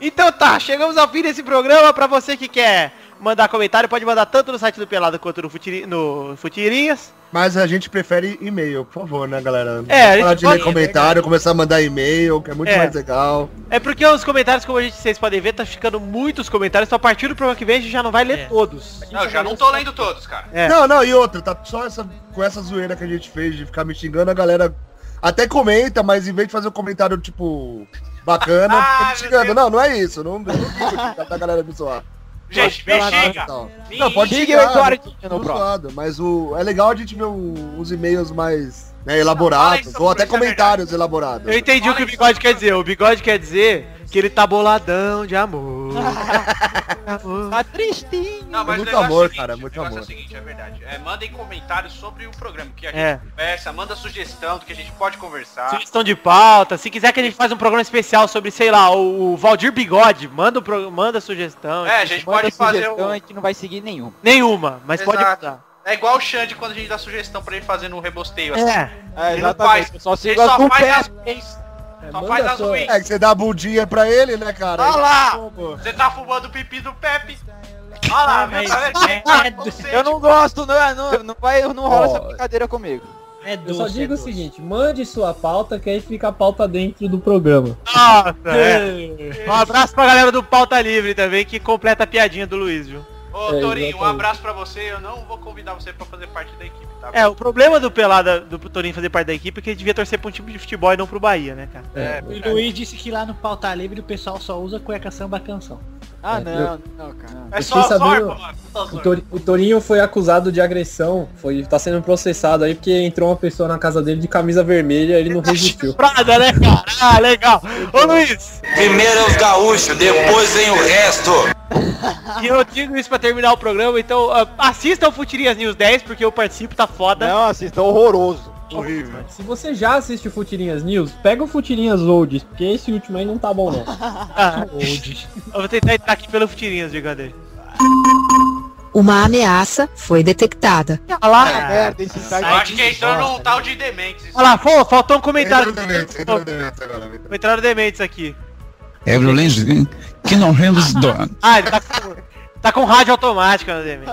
[SPEAKER 3] Então tá, chegamos ao fim desse programa. Pra você que quer mandar comentário, pode mandar tanto no site do Pelado quanto no, Futiri, no Futirinhas.
[SPEAKER 5] Mas a gente prefere e-mail, por favor, né, galera?
[SPEAKER 3] É, a gente
[SPEAKER 5] de
[SPEAKER 3] pode-
[SPEAKER 5] ler comentário, começar a mandar e-mail, que é muito
[SPEAKER 3] É.
[SPEAKER 5] mais legal.
[SPEAKER 3] É porque os comentários, como a gente, vocês podem ver, tá ficando muitos comentários. Então a partir do programa que vem a gente já não vai ler todos.
[SPEAKER 7] Não, eu já não tô lendo todos, cara.
[SPEAKER 3] É.
[SPEAKER 5] Não, não, e outra, tá só essa, com essa zoeira que a gente fez de ficar me xingando, a galera até comenta, mas em vez de fazer um comentário, tipo, bacana, [laughs]
[SPEAKER 7] Ah,
[SPEAKER 5] xingando. Não, não é isso, não, não digo aqui, da galera me zoar.
[SPEAKER 7] Gente, me
[SPEAKER 5] Pela
[SPEAKER 7] xinga.
[SPEAKER 5] graça, Não, não pode xingar,
[SPEAKER 4] eu no próximo.
[SPEAKER 5] zoado, mas o, é legal a gente ver os e-mails mais né, elaborados, ou até
[SPEAKER 7] é
[SPEAKER 5] comentários elaborados.
[SPEAKER 3] Eu entendi o que o bigode quer dizer. O bigode quer dizer que ele tá boladão de amor. [laughs]
[SPEAKER 4] Tá tristinho.
[SPEAKER 7] Não, mas
[SPEAKER 5] muito amor,
[SPEAKER 7] é o seguinte,
[SPEAKER 5] cara, muito
[SPEAKER 7] o negócio
[SPEAKER 5] amor.
[SPEAKER 7] é o seguinte, é verdade. É, mandem comentários sobre o programa que a gente
[SPEAKER 3] É.
[SPEAKER 7] conversa, manda sugestão do que a gente pode conversar.
[SPEAKER 3] Sugestão de pauta. Se quiser que a gente faça um programa especial sobre, sei lá, o, o Valdir Bigode, manda, o pro- manda sugestão.
[SPEAKER 7] É, a gente
[SPEAKER 4] Manda
[SPEAKER 7] pode fazer
[SPEAKER 4] sugestão,
[SPEAKER 7] o...
[SPEAKER 4] a gente não vai seguir nenhum.
[SPEAKER 3] Nenhuma, mas pode
[SPEAKER 7] Exato.
[SPEAKER 3] mudar.
[SPEAKER 7] É igual o Xande quando a gente dá sugestão pra ele fazer no rebosteio. assim.
[SPEAKER 3] É.
[SPEAKER 4] É,
[SPEAKER 7] Ele não
[SPEAKER 4] exatamente.
[SPEAKER 7] faz.
[SPEAKER 4] Só
[SPEAKER 7] Ele só faz
[SPEAKER 4] pé.
[SPEAKER 7] as ruins. Só
[SPEAKER 9] manda
[SPEAKER 7] faz as ruins.
[SPEAKER 5] É que você dá a bundinha pra ele, né, cara?
[SPEAKER 7] Olha lá! Você tá fumando o pipi do Pepe. Olha lá, viu?
[SPEAKER 6] Mas
[SPEAKER 7] Tá
[SPEAKER 6] é- é.
[SPEAKER 4] Eu não gosto, não, não, não, vai, não rola essa brincadeira comigo.
[SPEAKER 6] É
[SPEAKER 9] Eu
[SPEAKER 6] doce,
[SPEAKER 9] só
[SPEAKER 6] é
[SPEAKER 9] digo o
[SPEAKER 6] doce.
[SPEAKER 9] seguinte, mande sua pauta, que aí fica a pauta dentro do programa.
[SPEAKER 3] Nossa, é. Um abraço pra galera do Pauta Livre também, que completa a piadinha do Luiz, viu?
[SPEAKER 7] Ô,
[SPEAKER 9] É,
[SPEAKER 7] Torinho, um abraço pra você. Eu não vou convidar você pra fazer parte da equipe, tá?
[SPEAKER 3] É, o problema do Pelada, do Torinho fazer parte da equipe é que ele devia torcer pra um time de futebol e não pro Bahia, né, cara?
[SPEAKER 7] É,
[SPEAKER 6] O Luiz disse que lá no Pauta Livre o pessoal só usa cueca samba canção.
[SPEAKER 4] Ah,
[SPEAKER 9] É,
[SPEAKER 4] não, não, cara.
[SPEAKER 7] É
[SPEAKER 9] Eu
[SPEAKER 7] só
[SPEAKER 9] sabendo- O, o Torinho foi acusado de agressão, foi, tá sendo processado aí porque entrou uma pessoa na casa dele de camisa vermelha ele não resistiu.
[SPEAKER 3] Prada, né, cara? Ah, legal. Ô, Luiz,
[SPEAKER 13] Primeiro é os gaúchos, depois vem o resto. [laughs]
[SPEAKER 3] e eu digo isso pra terminar o programa, então ah, assista o Futirias News 10, porque eu participo, tá foda.
[SPEAKER 4] Não, assista horroroso.
[SPEAKER 5] horrível.
[SPEAKER 9] Se você já assiste o Futirinhas News, pega o Futirinhas Olds, porque esse último aí não tá bom não. [laughs]
[SPEAKER 3] Ah, [laughs] eu vou tentar entrar aqui pelo Futirinhas, Gigante.
[SPEAKER 14] Uma ameaça foi detectada.
[SPEAKER 3] Olha lá.
[SPEAKER 4] Ah, merda, esse
[SPEAKER 7] Eu
[SPEAKER 4] site.
[SPEAKER 7] acho que entrou num tal de dementes.
[SPEAKER 3] Olha lá, pô, faltou um comentário.
[SPEAKER 5] No Dementes, entra no Dementes agora.
[SPEAKER 3] Entraram dementes aqui.
[SPEAKER 15] É violência que não resulta. [laughs]
[SPEAKER 3] Ah, ele tá com, tá com rádio automática no demente.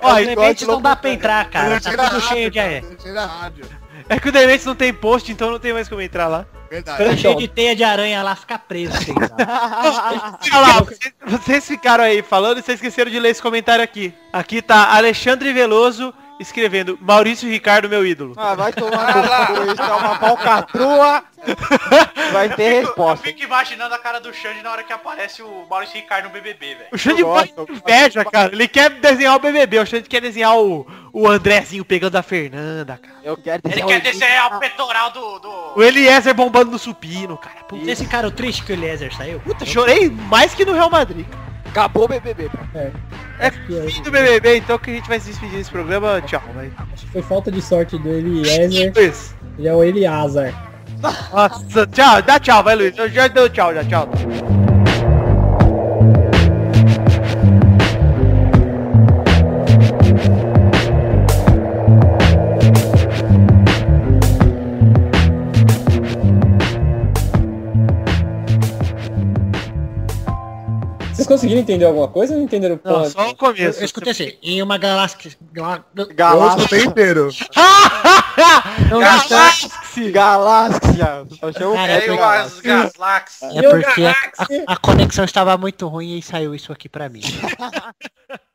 [SPEAKER 6] Ó,
[SPEAKER 4] É
[SPEAKER 6] os dementes não dá pra entrar, cara. Tá tudo cheio de
[SPEAKER 5] rádio,
[SPEAKER 6] é.
[SPEAKER 5] rádio.
[SPEAKER 3] É que o Dementes não tem post, então não tem mais como entrar lá.
[SPEAKER 5] Verdade.
[SPEAKER 6] Tá cheio de teia de aranha lá, fica preso. entrar.
[SPEAKER 3] Olha lá, vocês, vocês ficaram aí falando e vocês esqueceram de ler esse comentário aqui. Aqui tá Alexandre Veloso escrevendo Maurício Ricardo, meu ídolo.
[SPEAKER 4] Ah, vai tomar no cu, isso é uma falcatrua. [laughs] Vai ter
[SPEAKER 7] Eu
[SPEAKER 4] resposta.
[SPEAKER 7] fico imaginando a cara do Xande na hora que aparece o Maurício Ricardo no BBB, velho.
[SPEAKER 3] O Xande
[SPEAKER 4] Eu
[SPEAKER 3] vai
[SPEAKER 4] eu
[SPEAKER 3] inveja, cara. Ele quer desenhar o BBB. O Xande quer desenhar o, o Andrezinho pegando a Fernanda, cara.
[SPEAKER 4] Eu quero
[SPEAKER 7] Ele
[SPEAKER 4] dizer
[SPEAKER 7] quer
[SPEAKER 4] o-
[SPEAKER 7] desenhar o peitoral do... do...
[SPEAKER 3] O Eliezer bombando no supino, cara. Puta,
[SPEAKER 6] Vocês ficaram tristes que o Eliezer saiu?
[SPEAKER 3] puta, chorei mais que no Real Madrid. cara.
[SPEAKER 4] Acabou o BBB.
[SPEAKER 3] É fim do BBB, então que a gente vai se despedir desse programa. Tchau, vai.
[SPEAKER 9] Acho que foi falta de sorte do Eliezer, ele é o Eliazar.
[SPEAKER 3] Nossa, tchau, dá tchau, vai Luiz. Eu já deu tchau, já tchau.
[SPEAKER 9] Conseguiram entender alguma coisa ou não entenderam
[SPEAKER 3] Não,
[SPEAKER 9] porra?
[SPEAKER 3] só o
[SPEAKER 6] Eu,
[SPEAKER 3] começo.
[SPEAKER 6] eu escutei assim, em uma galáxia... galá-
[SPEAKER 5] Eu
[SPEAKER 4] Galáxia.
[SPEAKER 5] escutei inteiro.
[SPEAKER 3] Galáxia!
[SPEAKER 4] Galáxia. O
[SPEAKER 6] Cara,
[SPEAKER 4] Pepe
[SPEAKER 7] Veio
[SPEAKER 4] Galáxia.
[SPEAKER 6] É porque a, a- a conexão estava muito ruim e saiu isso aqui pra mim. [laughs]